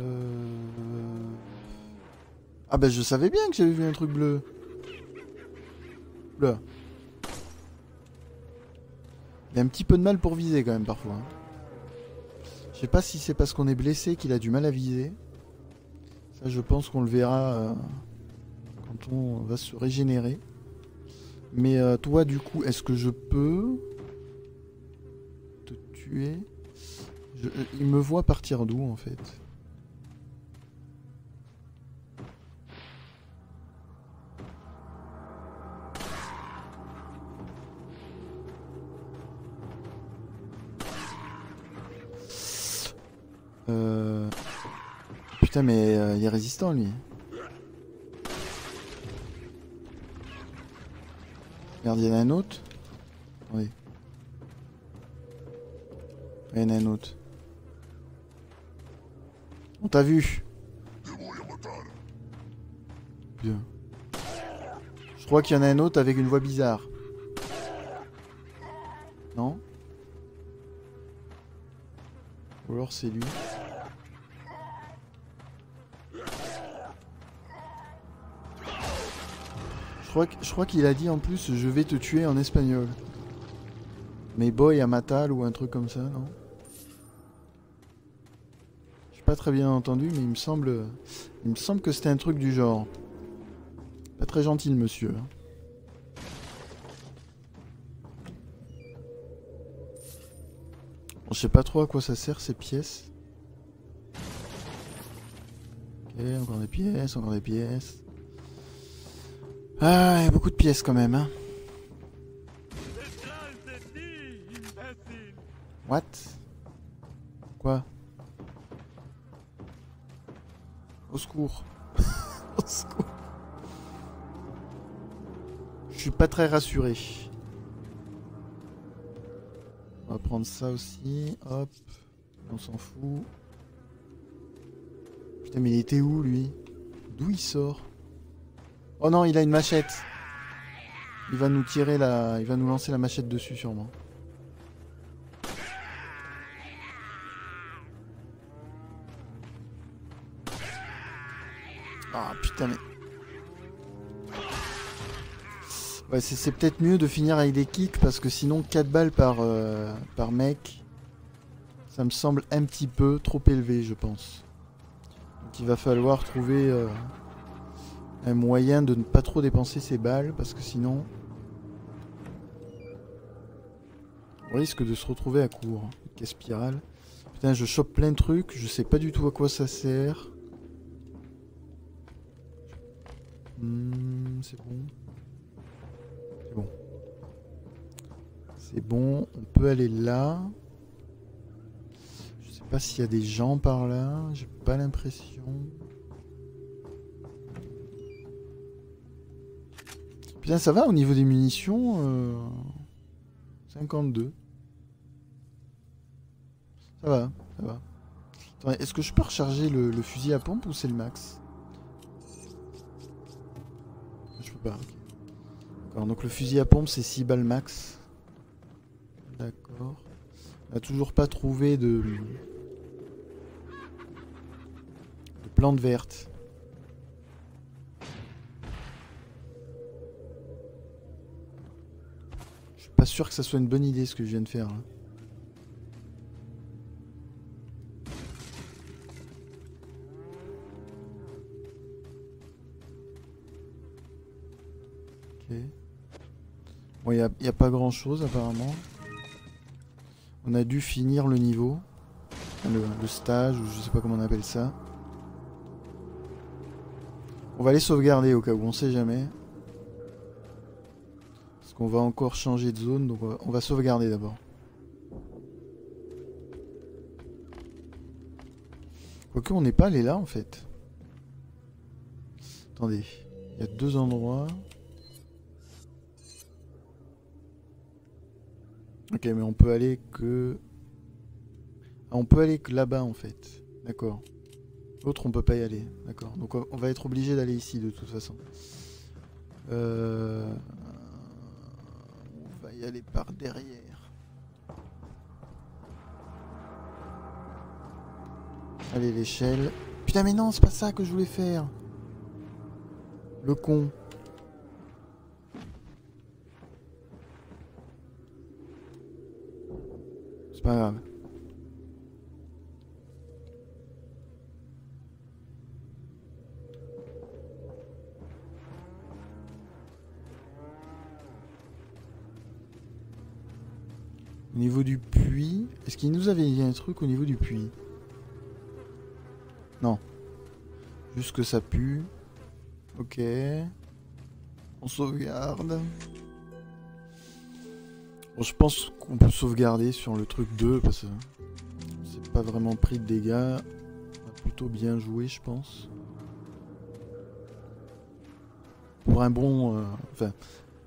Euh... Ah bah je savais bien que j'avais vu un truc bleu. Il a un petit peu de mal pour viser quand même parfois. hein. Je sais pas si c'est parce qu'on est blessé qu'il a du mal à viser. Ça je pense qu'on le verra euh, quand on va se régénérer. Mais euh, toi du coup, est-ce que je peux te tuer? Euh, Il me voit partir d'où en fait? Mais euh, il est résistant lui. Regarde, il y en a un autre. Oui. Il y en a un autre. On t'a vu. Bien. Je crois qu'il y en a un autre avec une voix bizarre. Non Ou alors c'est lui. Je crois qu'il a dit en plus je vais te tuer en espagnol. Mais boy à matal ou un truc comme ça, non? J'ai pas très bien entendu, mais il me semble, il me semble que c'était un truc du genre. Pas très gentil, monsieur. hein. Bon, je sais pas trop à quoi ça sert ces pièces. Ok, encore des pièces, encore des pièces. Ah, il y a beaucoup de pièces quand même, hein. What? Quoi? Au secours. Au secours. Je suis pas très rassuré. On va prendre ça aussi. Hop. On s'en fout. Putain, mais il était où lui? D'où il sort? Oh non, il a une machette. Il va nous tirer la. Il va nous lancer la machette dessus sûrement. Ah putain mais. Ouais c'est c'est peut-être mieux de finir avec des kicks parce que sinon 4 balles par, euh, par mec. Ça me semble un petit peu trop élevé je pense. Donc il va falloir trouver euh, un moyen de ne pas trop dépenser ses balles parce que sinon. On risque de se retrouver à court. Caisse spirale. Putain je chope plein de trucs, je sais pas du tout à quoi ça sert. Hmm, c'est bon. C'est bon. C'est bon. On peut aller là. Je sais pas s'il y a des gens par là. J'ai pas l'impression. Putain, ça va au niveau des munitions euh, 52. Ça va, ça va. Est-ce que je peux recharger le, fusil à pompe ou c'est le max? Je peux pas. ok. D'accord, donc le fusil à pompe c'est 6 balles max. D'accord. On n'a toujours pas trouvé de. de plantes vertes. Pas sûr que ça soit une bonne idée ce que je viens de faire là. Ok. Bon, il n'y a, pas grand chose apparemment. On a dû finir le niveau. Le, le stage, ou je sais pas comment on appelle ça. On va les sauvegarder au cas où, on sait jamais. Qu'on va encore changer de zone, donc on va, sauvegarder d'abord. Quoique on n'est pas allé là en fait. Attendez, il y a deux endroits. Ok, mais on peut aller que... Ah, on peut aller que là-bas en fait. D'accord. L'autre, on peut pas y aller. D'accord. Donc on on va être obligé d'aller ici de toute façon. Euh... Y aller par derrière. Allez, l'échelle. Putain, mais non, c'est pas ça que je voulais faire. Le con. C'est pas grave. Au niveau du puits, est-ce qu'il nous avait dit un truc au niveau du puits? Non. Juste que ça pue. Ok. On sauvegarde. Bon, je pense qu'on peut sauvegarder sur le truc 2 parce que c'est pas vraiment pris de dégâts. On a plutôt bien joué, je pense. Pour un bon. euh, Enfin,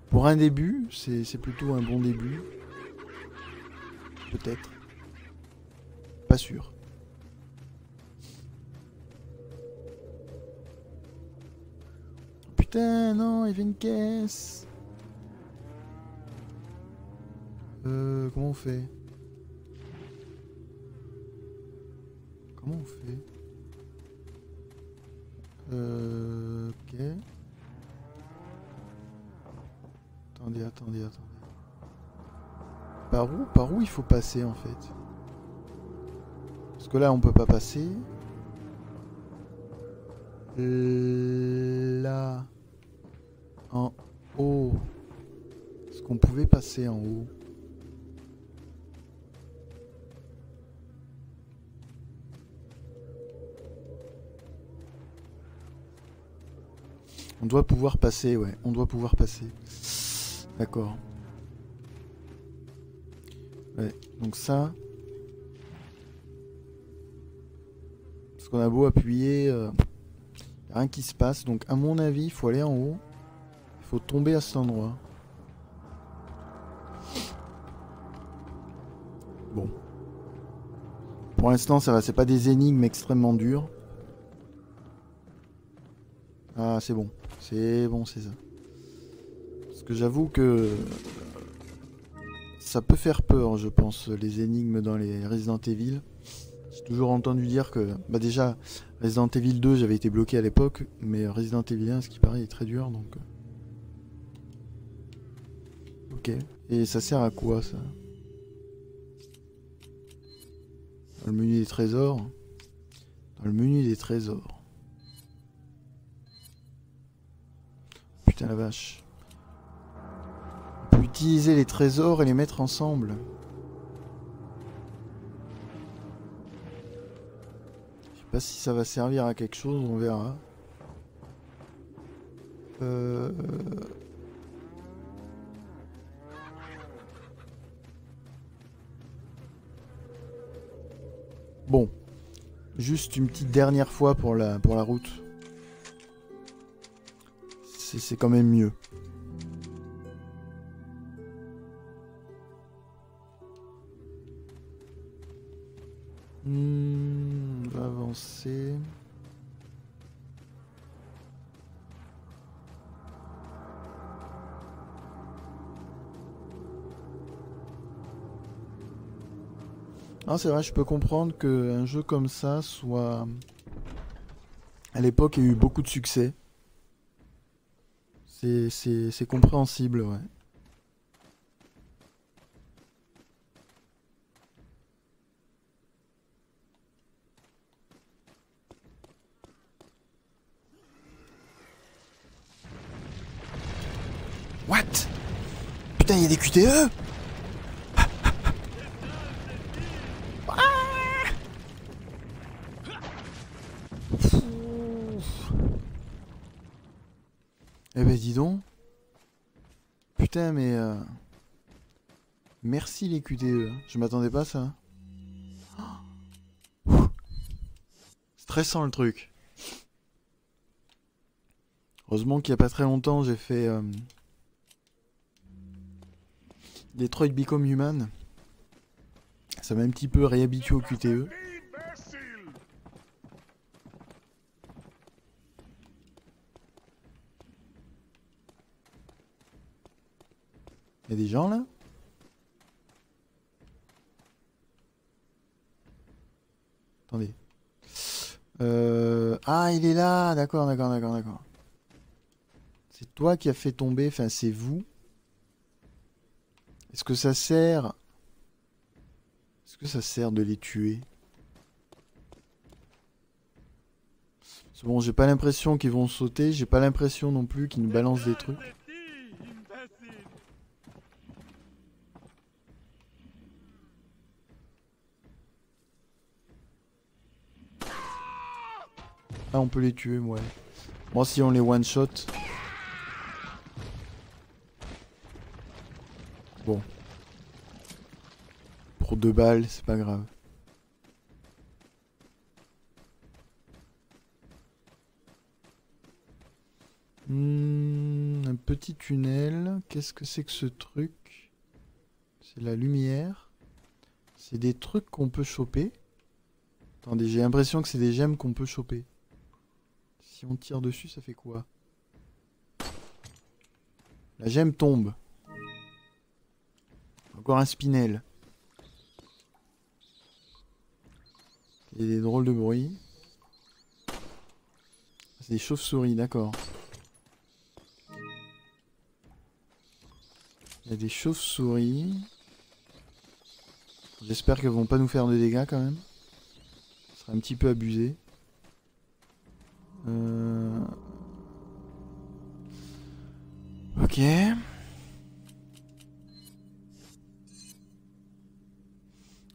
pour un début, c'est c'est plutôt un bon début. Peut-être. Pas sûr. Putain, non, il y avait une caisse. Euh, comment on fait? Comment on fait? il faut passer en fait Parce que là on peut pas passer. Là. En haut. Est-ce qu'on pouvait passer en haut? On doit pouvoir passer, ouais. On doit pouvoir passer. D'accord. Ouais, donc ça... Parce qu'on a beau appuyer... euh, rien qui se passe. Donc à mon avis, il faut aller en haut. Il faut tomber à cet endroit. Bon. Pour l'instant, ça va. C'est pas des énigmes extrêmement dures. Ah, c'est bon. C'est bon, c'est ça. Parce que j'avoue que ça peut faire peur, je pense, les énigmes dans les Resident Evil. J'ai toujours entendu dire que, bah déjà, Resident Evil 2, j'avais été bloqué à l'époque, mais Resident Evil 1, ce qui paraît, est très dur, donc. euh. Ok. Et ça sert à quoi ça? Dans le menu des trésors. Dans le menu des trésors. Putain la vache. Utiliser les trésors et les mettre ensemble. Je sais pas si ça va servir à quelque chose, on verra. Euh... Bon. Juste une petite dernière fois pour la, pour la route. C'est quand même mieux. Ah, c'est vrai, je peux comprendre qu'un jeu comme ça soit. À l'époque, ait eu beaucoup de succès. C'est compréhensible, ouais. What? Putain, il y a des QTE dis donc. Putain mais... euh, Merci les QTE. Je m'attendais pas à ça. Stressant le truc. Heureusement qu'il y a pas très longtemps j'ai fait... euh, Detroit Become Human. Ça m'a un petit peu réhabitué au QTE. Il y a des gens là Attendez. Euh... Ah, il est là D'accord, d'accord, d'accord, d'accord. C'est toi qui as fait tomber, enfin c'est vous. Est-ce que ça sert... Est-ce que ça sert de les tuer? C'est bon, j'ai pas l'impression qu'ils vont sauter, j'ai pas l'impression non plus qu'ils nous balancent des trucs. Ah, on peut les tuer, ouais. Moi, si on les one-shot. Bon. Pour deux balles, c'est pas grave. Hmm, un petit tunnel. Qu'est-ce que c'est que ce truc? C'est la lumière. C'est des trucs qu'on peut choper. Attendez, j'ai l'impression que c'est des gemmes qu'on peut choper. Si on tire dessus, ça fait quoi? La gemme tombe. Encore un spinel. Il y a des drôles de bruit. C'est des chauves-souris, d'accord. Il y a des chauves-souris. J'espère qu'elles vont pas nous faire de dégâts quand même. Ce serait un petit peu abusé. Euh... Ok.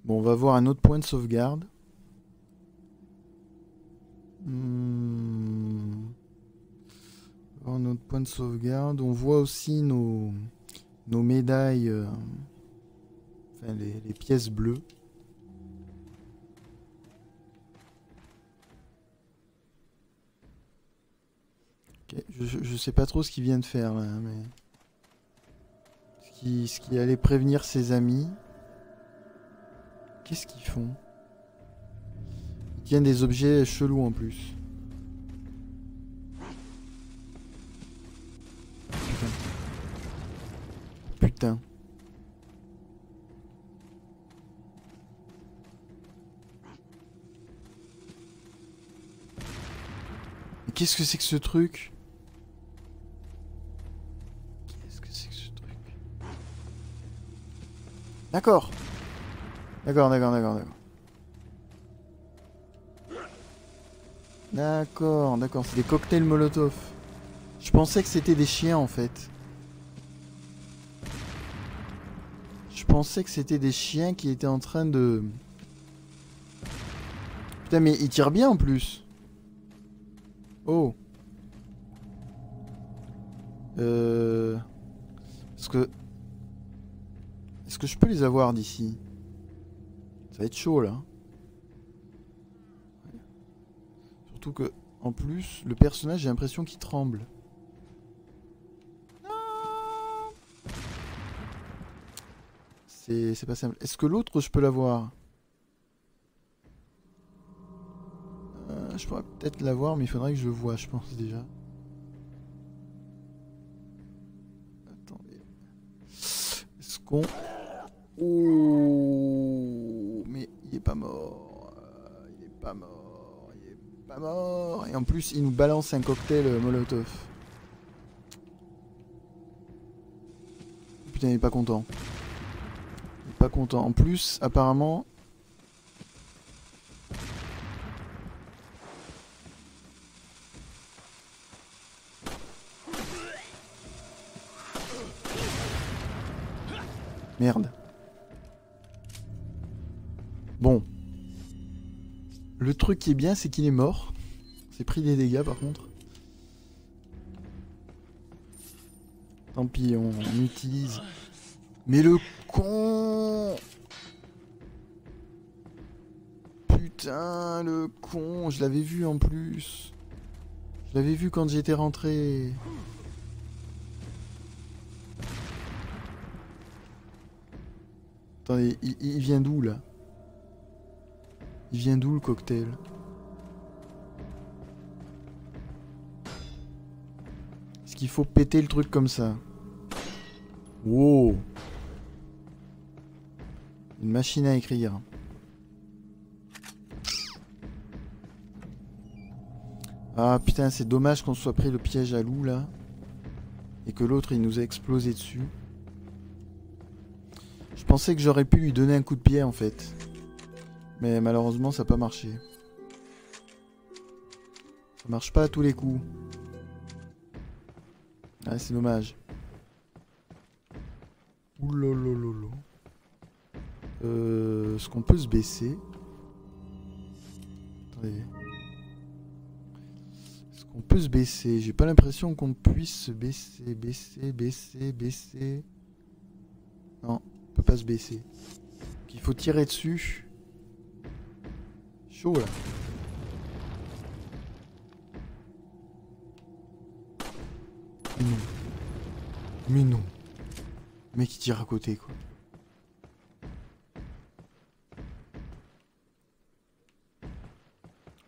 Bon, on va voir un autre point de sauvegarde. Hmm. On notre point de sauvegarde. On voit aussi nos, nos médailles, euh, enfin les pièces bleues. Je, sais pas trop ce qu'il vient de faire là, mais ce qui, ce qui allait prévenir ses amis. Qu'est-ce qu'ils font? Ils tiennent des objets chelous en plus. Putain. Putain. Qu'est-ce que c'est que ce truc Qu'est-ce que c'est que ce truc D'accord. D'accord, d'accord, d'accord, d'accord. D'accord, d'accord, c'est des cocktails Molotov. Je pensais que c'était des chiens en fait. Je pensais que c'était des chiens qui étaient en train de... Putain mais ils tirent bien en plus. Oh. Euh... Est-ce que... Est-ce que je peux les avoir d'ici? Ça va être chaud là. Surtout que, en plus, le personnage, j'ai l'impression qu'il tremble. C'est c'est pas simple. Est-ce que l'autre, je peux l'avoir? Euh, Je pourrais peut-être l'avoir, mais il faudrait que je le voie, je pense déjà. Attendez. Est-ce qu'on... Oh Mais il est pas mort. Euh, Il est pas mort. Il est pas mort. Et en plus, il nous balance un cocktail euh, Molotov. Putain, il est pas content. Il est pas content. En plus, apparemment... Merde. Bon. Le truc qui est bien, c'est qu'il est mort. C'est pris des dégâts par contre. Tant pis, on, utilise. Mais le con Putain, le con Je l'avais vu en plus. Je l'avais vu quand j'étais rentré. Attendez, il vient d'où là? Il vient d'où le cocktail? Est-ce qu'il faut péter le truc comme ça? Wow Une machine à écrire. Ah putain, c'est dommage qu'on soit pris le piège à loup là. Et que l'autre il nous a explosé dessus. Je pensais que j'aurais pu lui donner un coup de pied en fait. Mais malheureusement ça n'a pas marché. Ça marche pas à tous les coups. Ah c'est dommage. Oulolololo. Euh, Est-ce qu'on peut se baisser? Attendez. Est-ce qu'on peut se baisser? J'ai pas l'impression qu'on puisse se baisser, baisser, baisser, baisser. Non, on peut pas se baisser. Donc, il faut tirer dessus. Chaud là. Mais non. Mec il tire à côté quoi.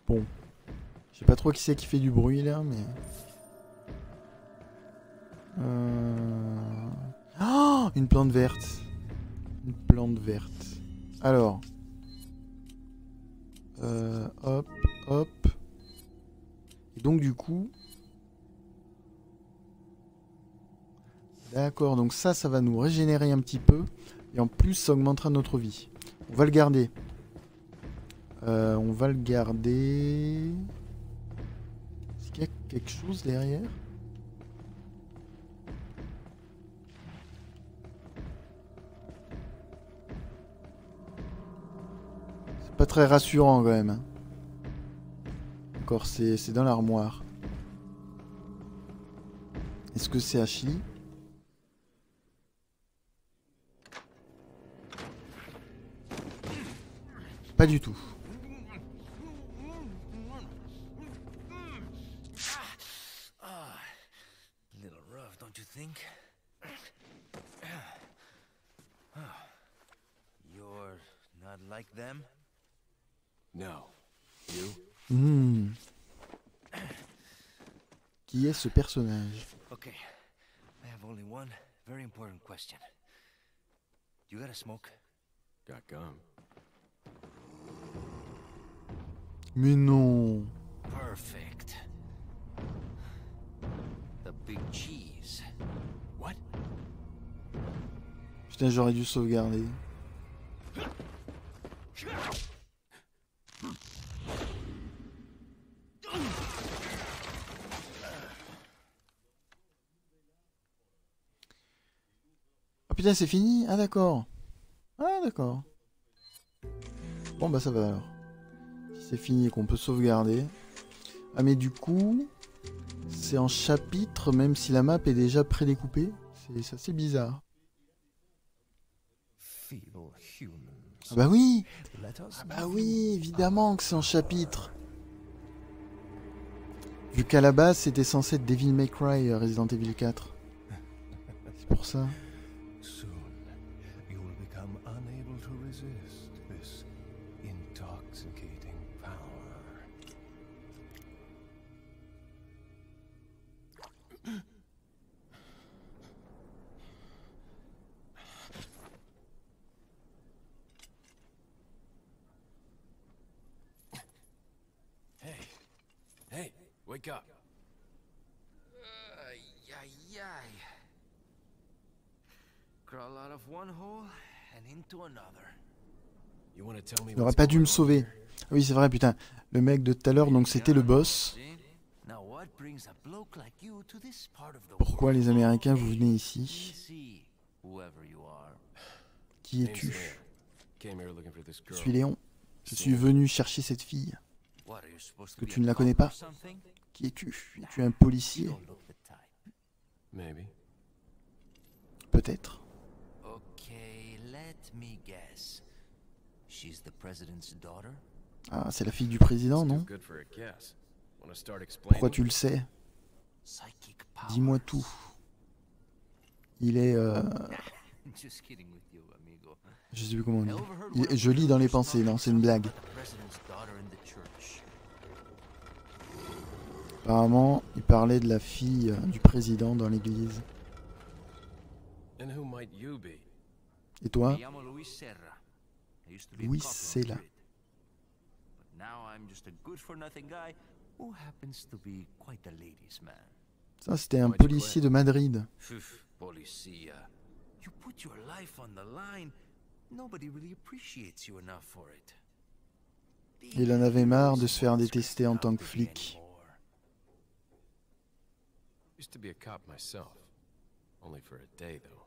Bon. Je sais pas trop qui c'est qui fait du bruit là, mais. Euh... Oh Une plante verte. Une plante verte. Alors. Euh, hop, hop. Et donc du coup. D'accord, donc ça, ça va nous régénérer un petit peu. Et en plus, ça augmentera notre vie. On va le garder. Euh, on va le garder. Est-ce qu'il y a quelque chose derrière? Très rassurant quand même. hein. Encore, c'est dans l'armoire. Est-ce que c'est Ashley Pas du tout. Ah, little No. You? Hmm. Qui est ce personnage? Okay, I have only one very important question. You got a smoke? Got gum. Mais non. Perfect. The big cheese. What? Putain, j'aurais dû sauvegarder. Putain, c'est fini Ah d'accord. Ah d'accord. Bon bah ça va alors. C'est fini et qu'on peut sauvegarder. Ah mais du coup, c'est en chapitre même si la map est déjà prédécoupée. C'est assez bizarre. Ah bah oui Ah bah oui, évidemment que c'est en chapitre. Vu qu'à la base c'était censé être Devil May Cry euh, Resident Evil 4. C'est pour ça. Il aurait what's pas dû me sauver. Ah oui, c'est vrai, putain. Le mec de tout à l'heure, donc c'était le boss. Pourquoi les Américains vous venez ici? Qui es-tu? Je suis Léon. Je suis venu chercher cette fille. Que tu ne la connais pas? Qui es-tu? Es-tu un policier? Peut-être. Okay, let me guess. She's the president's daughter? Ah, c'est la fille du président, non? Pourquoi tu le sais. Dis-moi tout. Il est... euh. Je sais plus comment on dit. Il- Je lis dans les pensées, talking non, c'est une blague. about the president's daughter in the church? Apparemment, il parlait de la fille euh, du président dans l'église. And who might you be? Et toi Me llamo Luis Serra. I used to be a Luis cop in Serra. Madrid. But now I'm just a good-for-nothing guy who happens to be quite a ladies' man. Ça, c'était un policier de Madrid. Phew, policia. You put your life on the line. Nobody really appreciates you enough for it. Il en avait marre de se faire détester en tant que flic. Used to be a cop myself. Only for a day, though.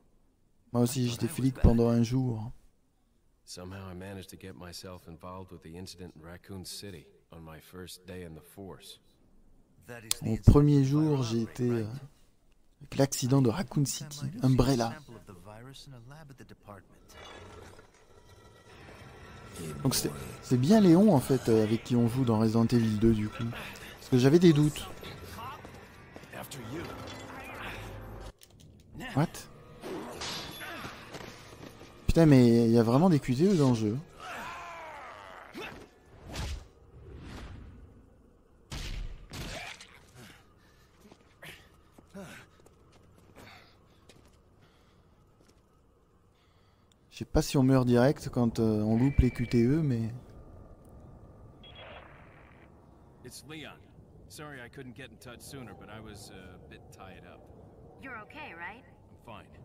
Moi aussi, j'étais flic pendant un jour. Somehow I managed to get myself involved with the incident in Raccoon City on my first day in the force. Mon premier jour, j'ai été euh, avec l'accident de Raccoon City. Umbrella. Donc c'est bien Léon en fait euh, avec qui on joue dans Resident Evil 2 du coup. Parce que j'avais des doutes. What? Putain mais il y a vraiment des QTE dans le jeu. Je sais pas si on meurt direct quand euh, on loupe les QTE mais... It's Leon. Sorry I couldn't get in touch sooner, but I was uh, a bit tied up. You're okay, right? I'm fine.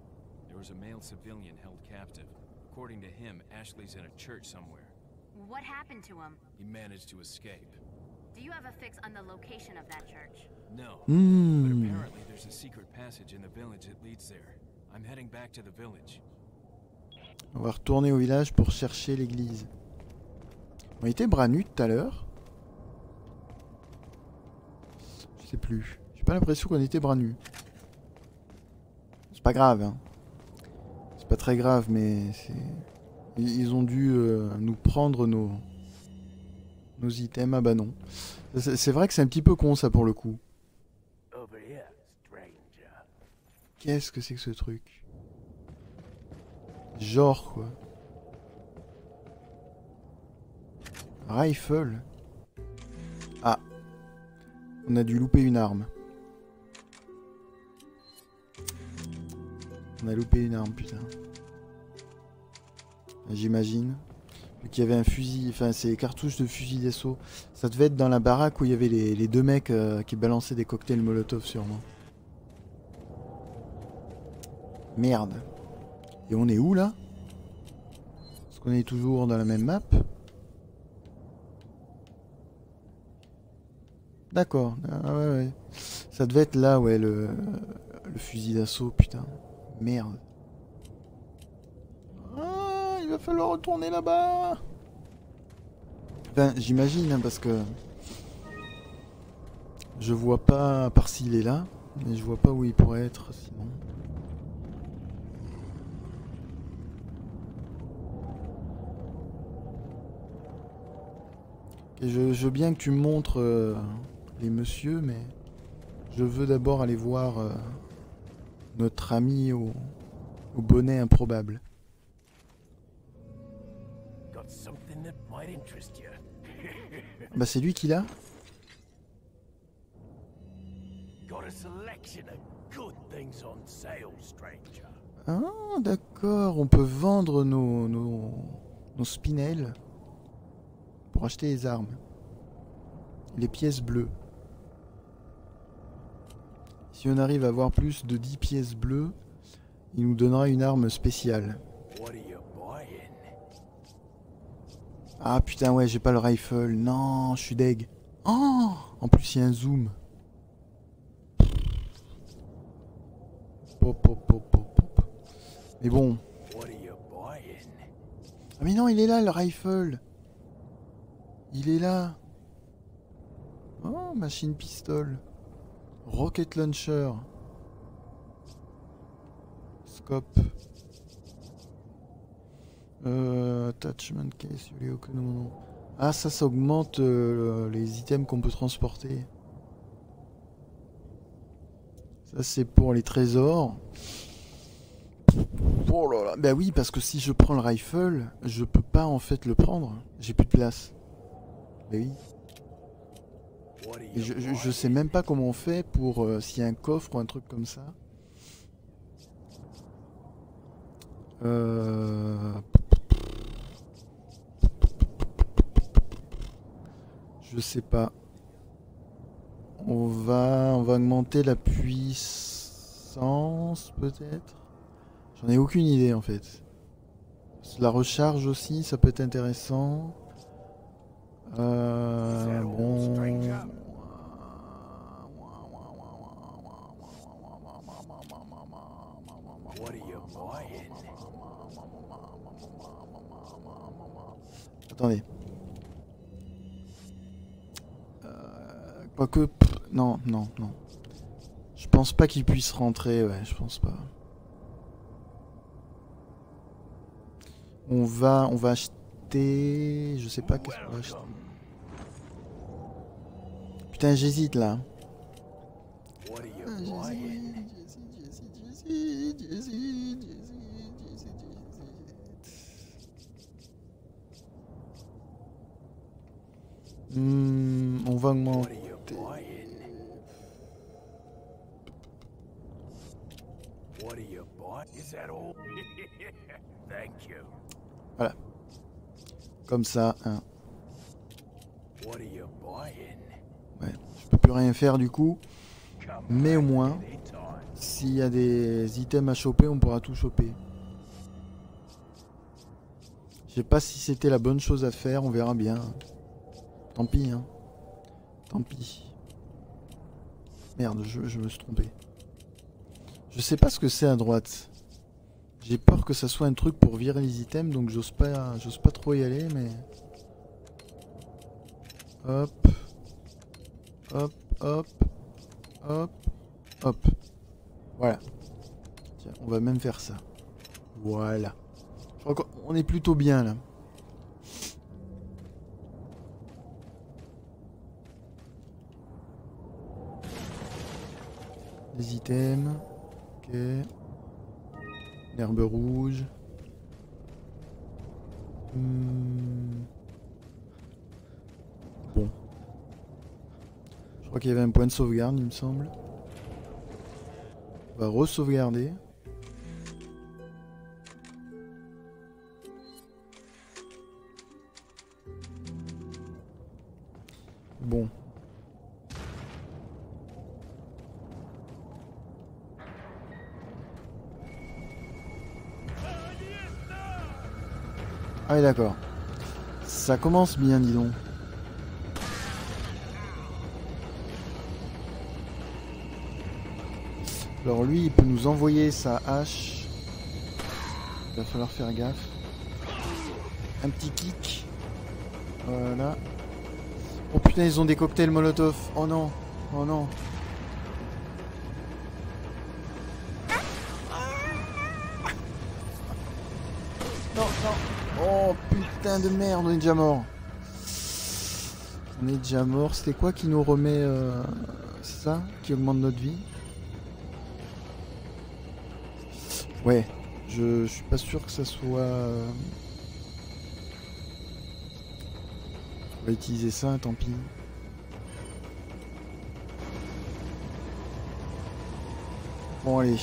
There was a male civilian held captive. According to him, Ashley's in a church somewhere. What happened to him? He managed to escape. Do you have a fix on the location of that church? No. But Hmm. apparently there's a secret passage in the village that leads there. I'm heading back to the village. On va retourner au village pour chercher l'église. On était bras nus tout à l'heure Je sais plus. J'ai pas l'impression qu'on était bras nus. pas grave. Hein. C'est pas très grave, mais c'est... Ils ont dû euh, nous prendre nos... nos items. Ah bah non. C'est vrai que c'est un petit peu con ça pour le coup. Qu'est-ce que c'est que ce truc? Genre quoi. Rifle? Ah. On a dû louper une arme. On a loupé une arme, putain. J'imagine. Qu'il y avait un fusil, enfin ces cartouches de fusil d'assaut. Ça devait être dans la baraque où il y avait les, deux mecs euh, qui balançaient des cocktails Molotov sûrement. Merde. Et on est où là? Est-ce qu'on est toujours dans la même map D'accord. Ah ouais, ouais. Ça devait être là, ouais, le, le fusil d'assaut, putain. Merde. Ah, il va falloir retourner là-bas. Enfin, j'imagine, hein, parce que je vois pas, à part s'il est là, mais je vois pas où il pourrait être sinon. Ok, je, je veux bien que tu montres euh, les messieurs, mais je veux d'abord aller voir euh, notre ami au, au bonnet improbable. Bah c'est lui qui l'a Got a selection of good things on sale, stranger. Ah d'accord, on peut vendre nos, nos, nos spinels pour acheter les armes. Les pièces bleues. Si on arrive à avoir plus de 10 pièces bleues, il nous donnera une arme spéciale. Ah putain ouais, j'ai pas le rifle. Non, je suis deg. Oh En plus, il y a un zoom. Pop, pop, pop, pop, pop. Mais bon. Ah mais non, il est là, le rifle. Il est là. Oh, machine pistol. Rocket launcher. Scope. Euh, attachment case. Ah, ça, ça augmente euh, les items qu'on peut transporter. Ça, c'est pour les trésors. Oh là. Bah oui, parce que si je prends le rifle, je peux pas en fait le prendre. J'ai plus de place. Bah oui. What are Et you je, sais même pas comment on fait pour euh, s'il y a un coffre ou un truc comme ça. Euh... Je sais pas. On va, on va augmenter la puissance peut-être. J'en ai aucune idée en fait. La recharge aussi, ça peut être intéressant. Euh, bon. Attendez. Euh, Quoique, non, non, non. Je pense pas qu'il puisse rentrer, ouais, je pense pas. On va, on va acheter, je sais pas qu'est-ce qu'on va acheter. Putain, j'hésite là. Ah. Hmm, on va augmenter. are Comme ça, hein. Ouais, je peux plus rien faire du coup. Mais au moins, s'il y a des items à choper, on pourra tout choper. Je sais pas si c'était la bonne chose à faire, on verra bien. Tant pis, hein. Tant pis. Merde, je, je me suis trompé. Je sais pas ce que c'est à droite. J'ai peur que ça soit un truc pour virer les items, donc j'ose pas, j'ose pas trop y aller, mais... Hop. Hop, hop. Hop. Hop. Voilà. Tiens, on va même faire ça. Voilà. Je crois qu'on est plutôt bien là. Les items. Ok. L'herbe rouge. Hmm. Bon. Je crois qu'il y avait un point de sauvegarde, il me semble. On va re-sauvegarder. Bon. Ah d'accord. Ça commence bien dis donc. Alors lui il peut nous envoyer sa hache. Il va falloir faire gaffe. Un petit kick. Voilà. Oh putain ils ont des cocktails molotov. Oh non. Oh. Non, putain de merde, on est déjà mort. On est déjà mort. C'était quoi qui nous remet euh, ça Qui augmente notre vie? Ouais. Je, suis pas sûr que ça soit... euh, On va utiliser ça, tant pis. Bon allez.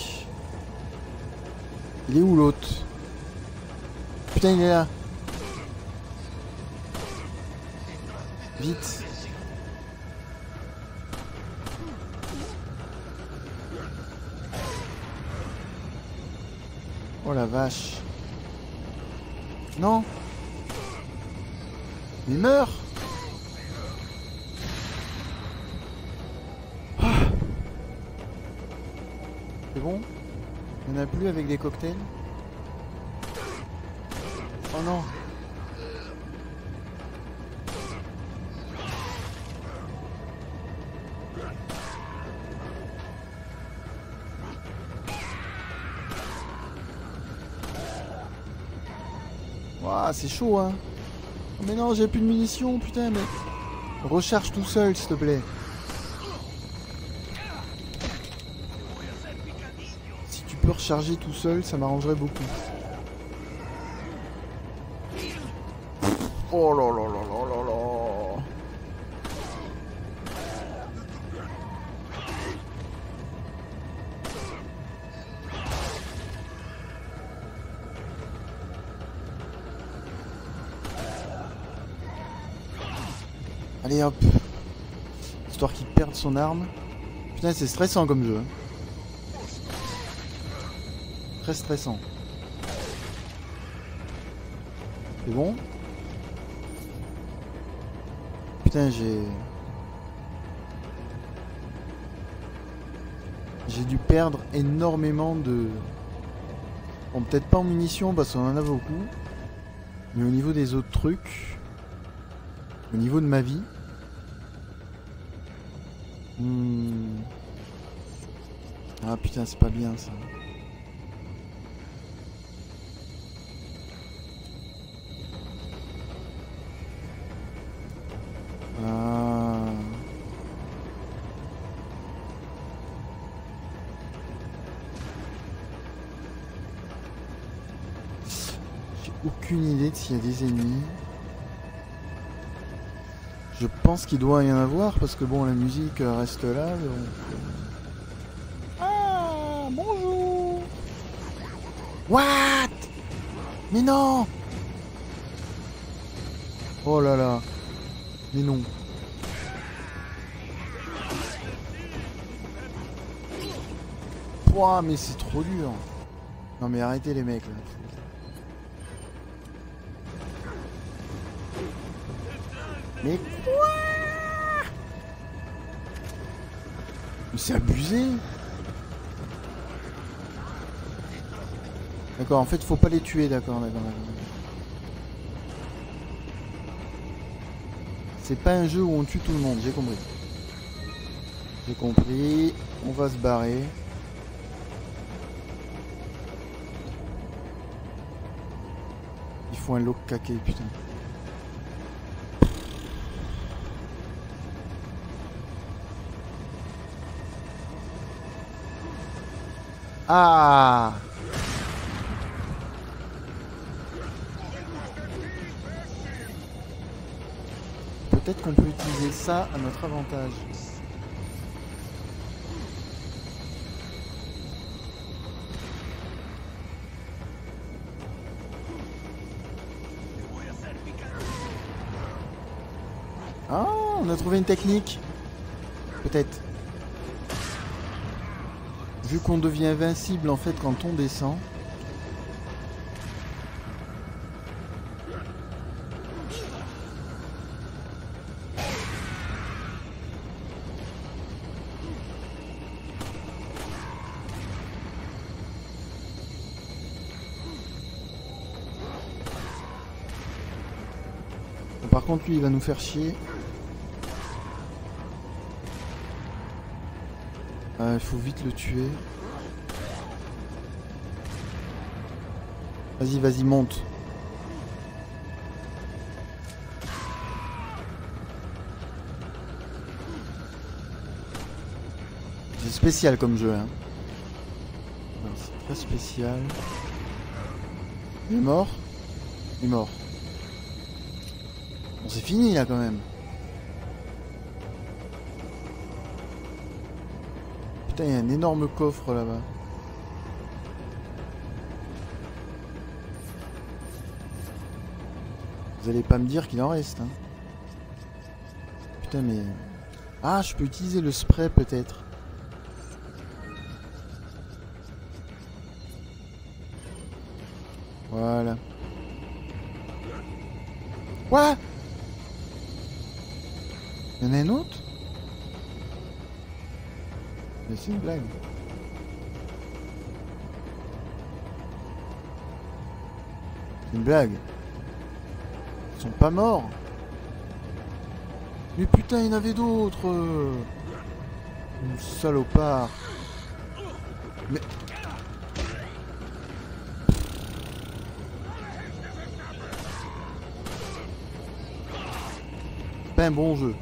Il est où l'autre? Putain il est là Oh la vache. Non. Mais meurs Ah. C'est bon? Il n'y en a plus avec des cocktails? Oh non Ouah, c'est chaud hein Oh, Mais non, j'ai plus de munitions, putain, mais... Recharge tout seul, s'il te plaît. Si tu peux recharger tout seul, ça m'arrangerait beaucoup. Hop Histoire qu'il perde son arme. Putain c'est stressant comme jeu. hein. Très stressant. C'est bon? Putain j'ai... J'ai dû perdre énormément de... Bon peut-être pas en munitions parce qu'on en a beaucoup. Mais au niveau des autres trucs... Au niveau de ma vie... c'est pas bien ça. Ah. J'ai aucune idée de s'il y a des ennemis. Je pense qu'il doit y en avoir parce que bon la musique euh, reste là donc. euh. Ah bonjour What Mais non! Oh là là! Mais non! Mais c'est trop dur! Non mais arrêtez les mecs là. Mais quoi? Mais c'est abusé D'accord, en fait, faut pas les tuer, d'accord, d'accord. C'est pas un jeu où on tue tout le monde, j'ai compris. J'ai compris, on va se barrer. Il faut un lock caqué, putain. Ah Peut-être qu'on peut utiliser ça à notre avantage. Ah, on a trouvé une technique. Peut-être. Vu qu'on devient invincible en fait quand on descend. Lui il va nous faire chier. Euh, Il faut vite le tuer. Vas-y, vas-y, monte. C'est spécial comme jeu. Hein. C'est très spécial. Il est mort? Il est mort. C'est fini là quand même. Putain, il y a un énorme coffre là-bas. Vous allez pas me dire qu'il en reste. Hein. Putain, mais... Ah, je peux utiliser le spray peut-être. Une blague. Ils sont pas morts. Mais putain, il y en avait d'autres. Une salopard. Mais... Pas un bon jeu.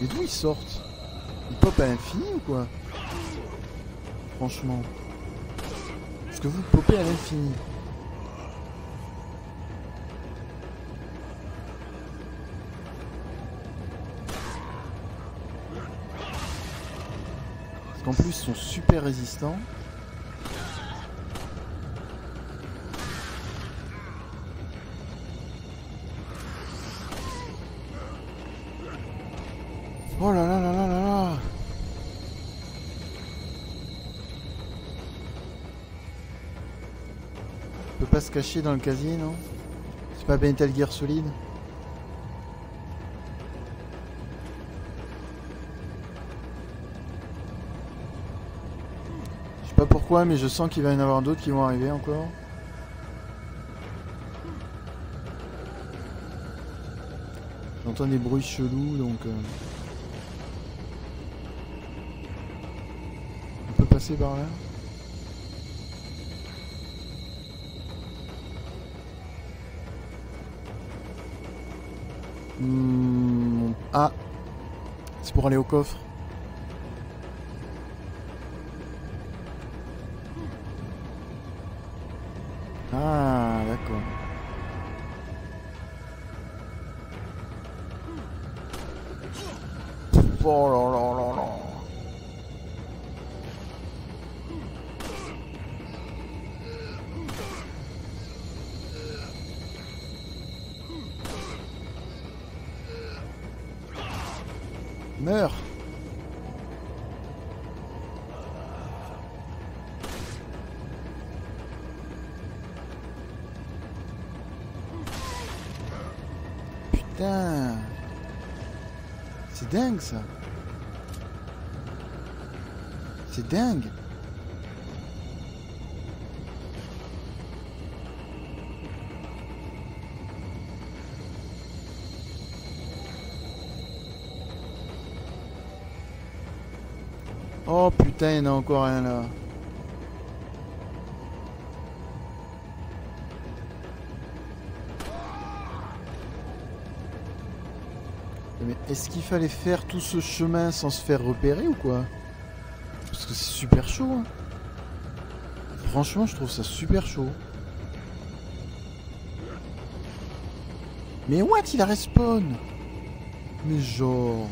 Mais d'où ils sortent? Ils pop à l'infini ou quoi? Franchement. Est-ce que vous popez à l'infini Parce qu'en plus ils sont super résistants. Oh là là là là On peut pas se cacher dans le casier, non? C'est pas Metal Gear Solid? Je sais pas pourquoi, mais je sens qu'il va y en avoir d'autres qui vont arriver encore. J'entends des bruits chelous, donc... euh, On peut passer par là? Hmm, Ah C'est pour aller au coffre. dingue Oh putain, il y en a encore un là. Mais est-ce qu'il fallait faire tout ce chemin sans se faire repérer ou quoi? Super chaud. hein. Franchement, je trouve ça super chaud. Mais what Il a respawn? Mais genre...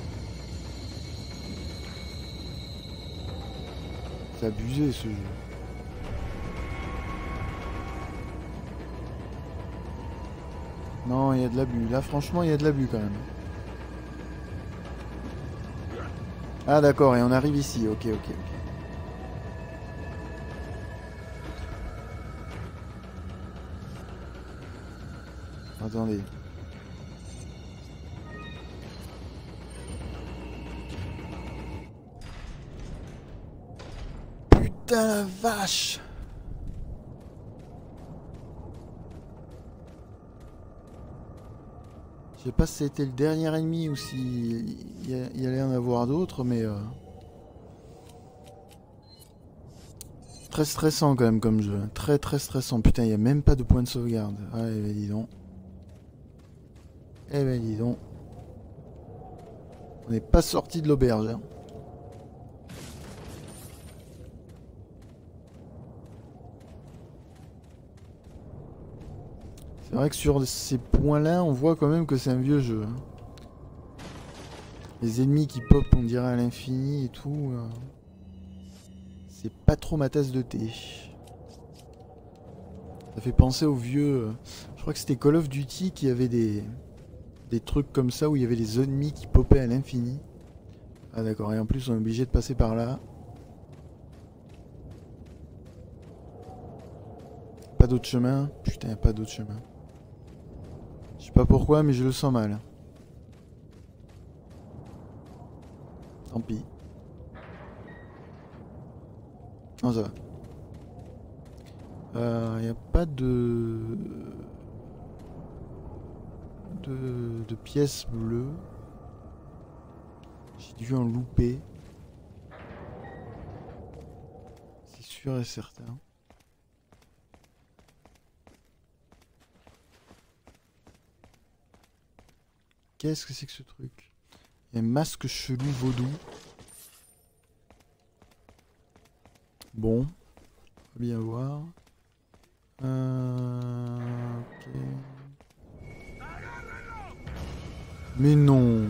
C'est abusé ce jeu. Non, il y a de l'abus. Là, franchement, il y a de l'abus quand même. Ah d'accord, et on arrive ici. Ok, ok, ok. Putain la vache Je sais pas si c'était le dernier ennemi ou si il y, allait en avoir d'autres, mais euh, très stressant quand même comme jeu, très très stressant. Putain, il y a même pas de point de sauvegarde. Ouais, ben dis donc. Eh ben dis donc. On n'est pas sorti de l'auberge. hein. C'est vrai que sur ces points-là, on voit quand même que c'est un vieux jeu. hein. Les ennemis qui pop, on dirait à l'infini et tout. euh, C'est pas trop ma tasse de thé. Ça fait penser aux vieux. euh, Je crois que c'était Call of Duty qui avait des des trucs comme ça où il y avait les ennemis qui popaient à l'infini. Ah d'accord, et en plus on est obligé de passer par là. Pas d'autre chemin Putain, pas d'autre chemin. Je sais pas pourquoi, mais je le sens mal. Tant pis. Non, ça va. Euh, y a pas de... de... pièces bleues. J'ai dû en louper. C'est sûr et certain. Qu'est-ce que c'est que ce truc? Un masque chelou vaudou. Bon. Faut bien voir. Euh... Mais non.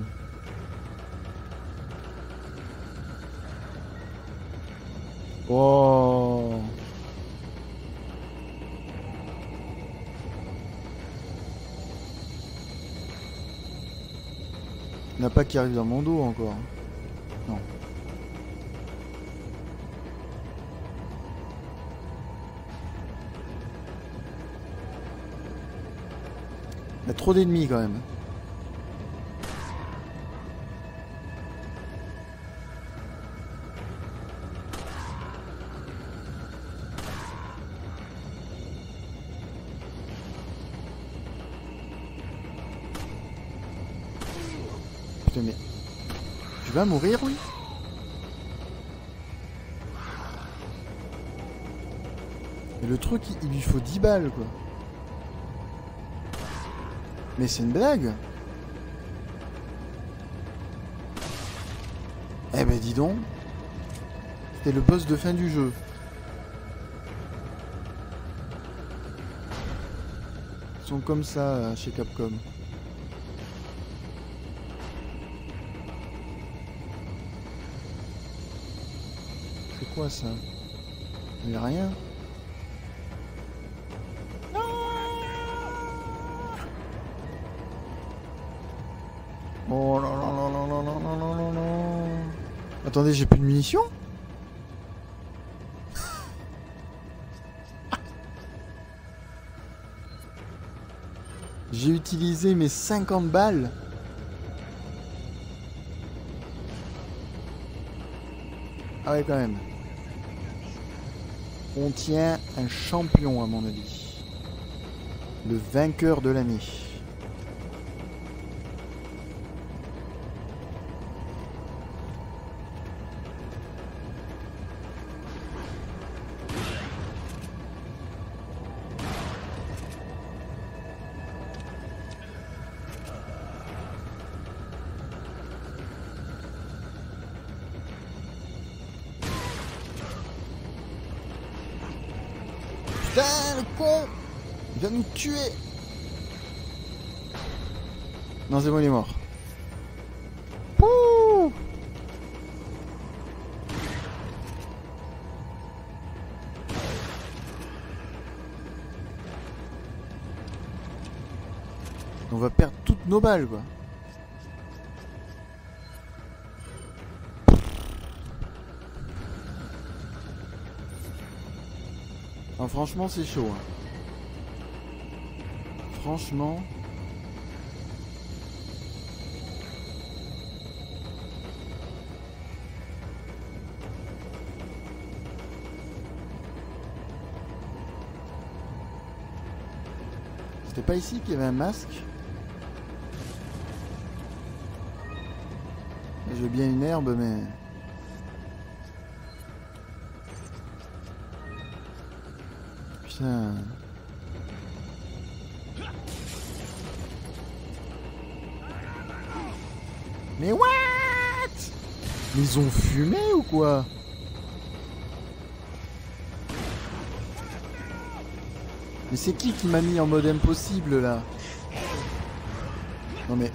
Oh. Il n'y a pas qui arrive dans mon dos encore. Non. Il y a trop d'ennemis quand même. Vas mourir oui Mais le truc, il, lui faut 10 balles quoi. Mais c'est une blague Eh ben dis donc C'était le boss de fin du jeu. Ils sont comme ça euh, chez Capcom. Quoi ça Il a rien Oh là là là là là là là là là là. Attendez, j'ai plus de munitions J'ai utilisé mes 50 balles. Ah ouais quand même. On tient un champion à mon avis. Le vainqueur de l'année. Non, franchement, c'est chaud. hein. Franchement. C'était pas ici qu'il y avait un masque? Veux bien une herbe, mais... Putain... Mais what? Ils ont fumé ou quoi? Mais c'est qui qui m'a mis en mode impossible là? Non mais...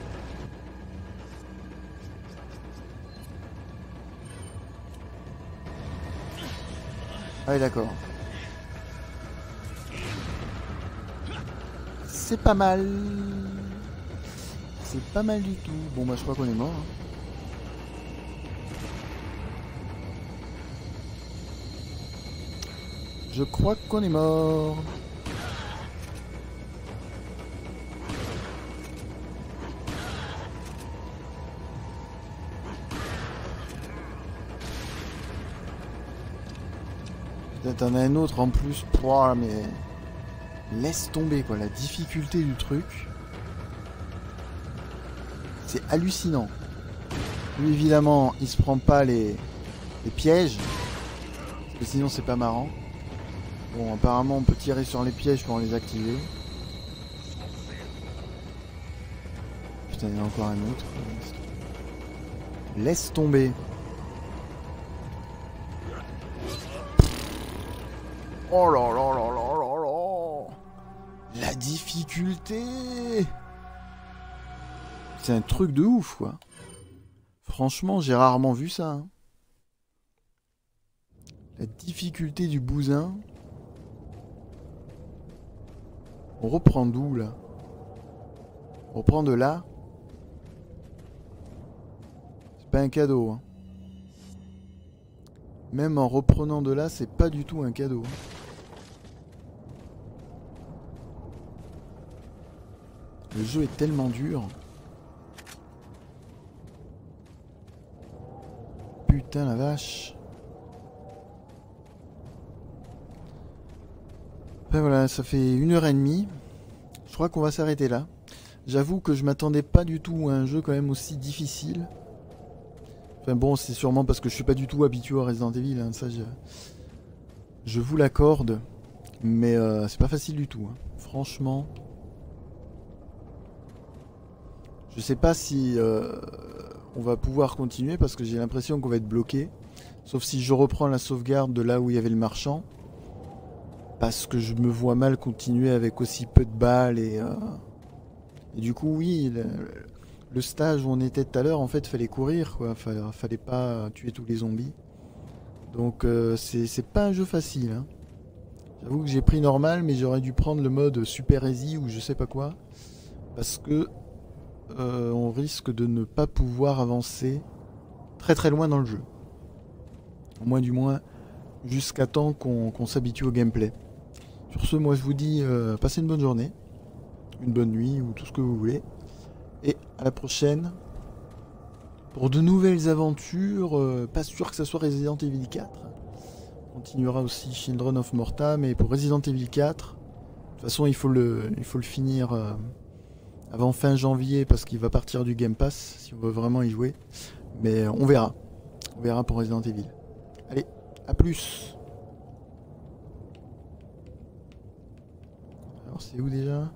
Ah oui d'accord. C'est pas mal. C'est pas mal du tout. Bon bah je crois qu'on est mort. hein. Je crois qu'on est mort. T'en as un autre en plus. Pouah, mais laisse tomber quoi, la difficulté du truc. C'est hallucinant. Lui évidemment, il se prend pas les, les pièges. Sinon c'est pas marrant. Bon, apparemment on peut tirer sur les pièges pour les activer. Putain, il y en a encore un autre. Laisse tomber. Oh là là là là là La difficulté C'est un truc de ouf, quoi. Franchement, j'ai rarement vu ça. hein. La difficulté du bousin. On reprend d'où, là? On reprend de là? C'est pas un cadeau, hein. Même en reprenant de là, c'est pas du tout un cadeau. hein. Le jeu est tellement dur. Putain la vache. Ben voilà, ça fait une heure et demie. Je crois qu'on va s'arrêter là. J'avoue que je m'attendais pas du tout à un jeu quand même aussi difficile. Enfin bon, c'est sûrement parce que je suis pas du tout habitué à Resident Evil, hein, ça je, vous l'accorde. Mais euh, c'est pas facile du tout. hein. Franchement. Je sais pas si euh, on va pouvoir continuer parce que j'ai l'impression qu'on va être bloqué. Sauf si je reprends la sauvegarde de là où il y avait le marchand. Parce que je me vois mal continuer avec aussi peu de balles et... euh, Et du coup oui, le, stage où on était tout à l'heure, en fait, fallait courir, quoi. Fallait, fallait pas tuer tous les zombies. Donc euh, c'est c'est pas un jeu facile. hein. J'avoue que j'ai pris normal, mais j'aurais dû prendre le mode super easy ou je sais pas quoi. Parce que euh, on risque de ne pas pouvoir avancer très très loin dans le jeu. Au moins du moins jusqu'à temps qu'on s'habitue au gameplay. Sur ce, moi je vous dis euh, passez une bonne journée, une bonne nuit ou tout ce que vous voulez. Et à la prochaine pour de nouvelles aventures. euh, pas sûr que ça soit Resident Evil 4. On continuera aussi Children of Morta, mais pour Resident Evil 4, de toute façon il faut le, finir avant fin janvier parce qu'il va partir du Game Pass si on veut vraiment y jouer. Mais euh, on verra. On verra pour Resident Evil. Allez, à plus Alors c'est où déjà?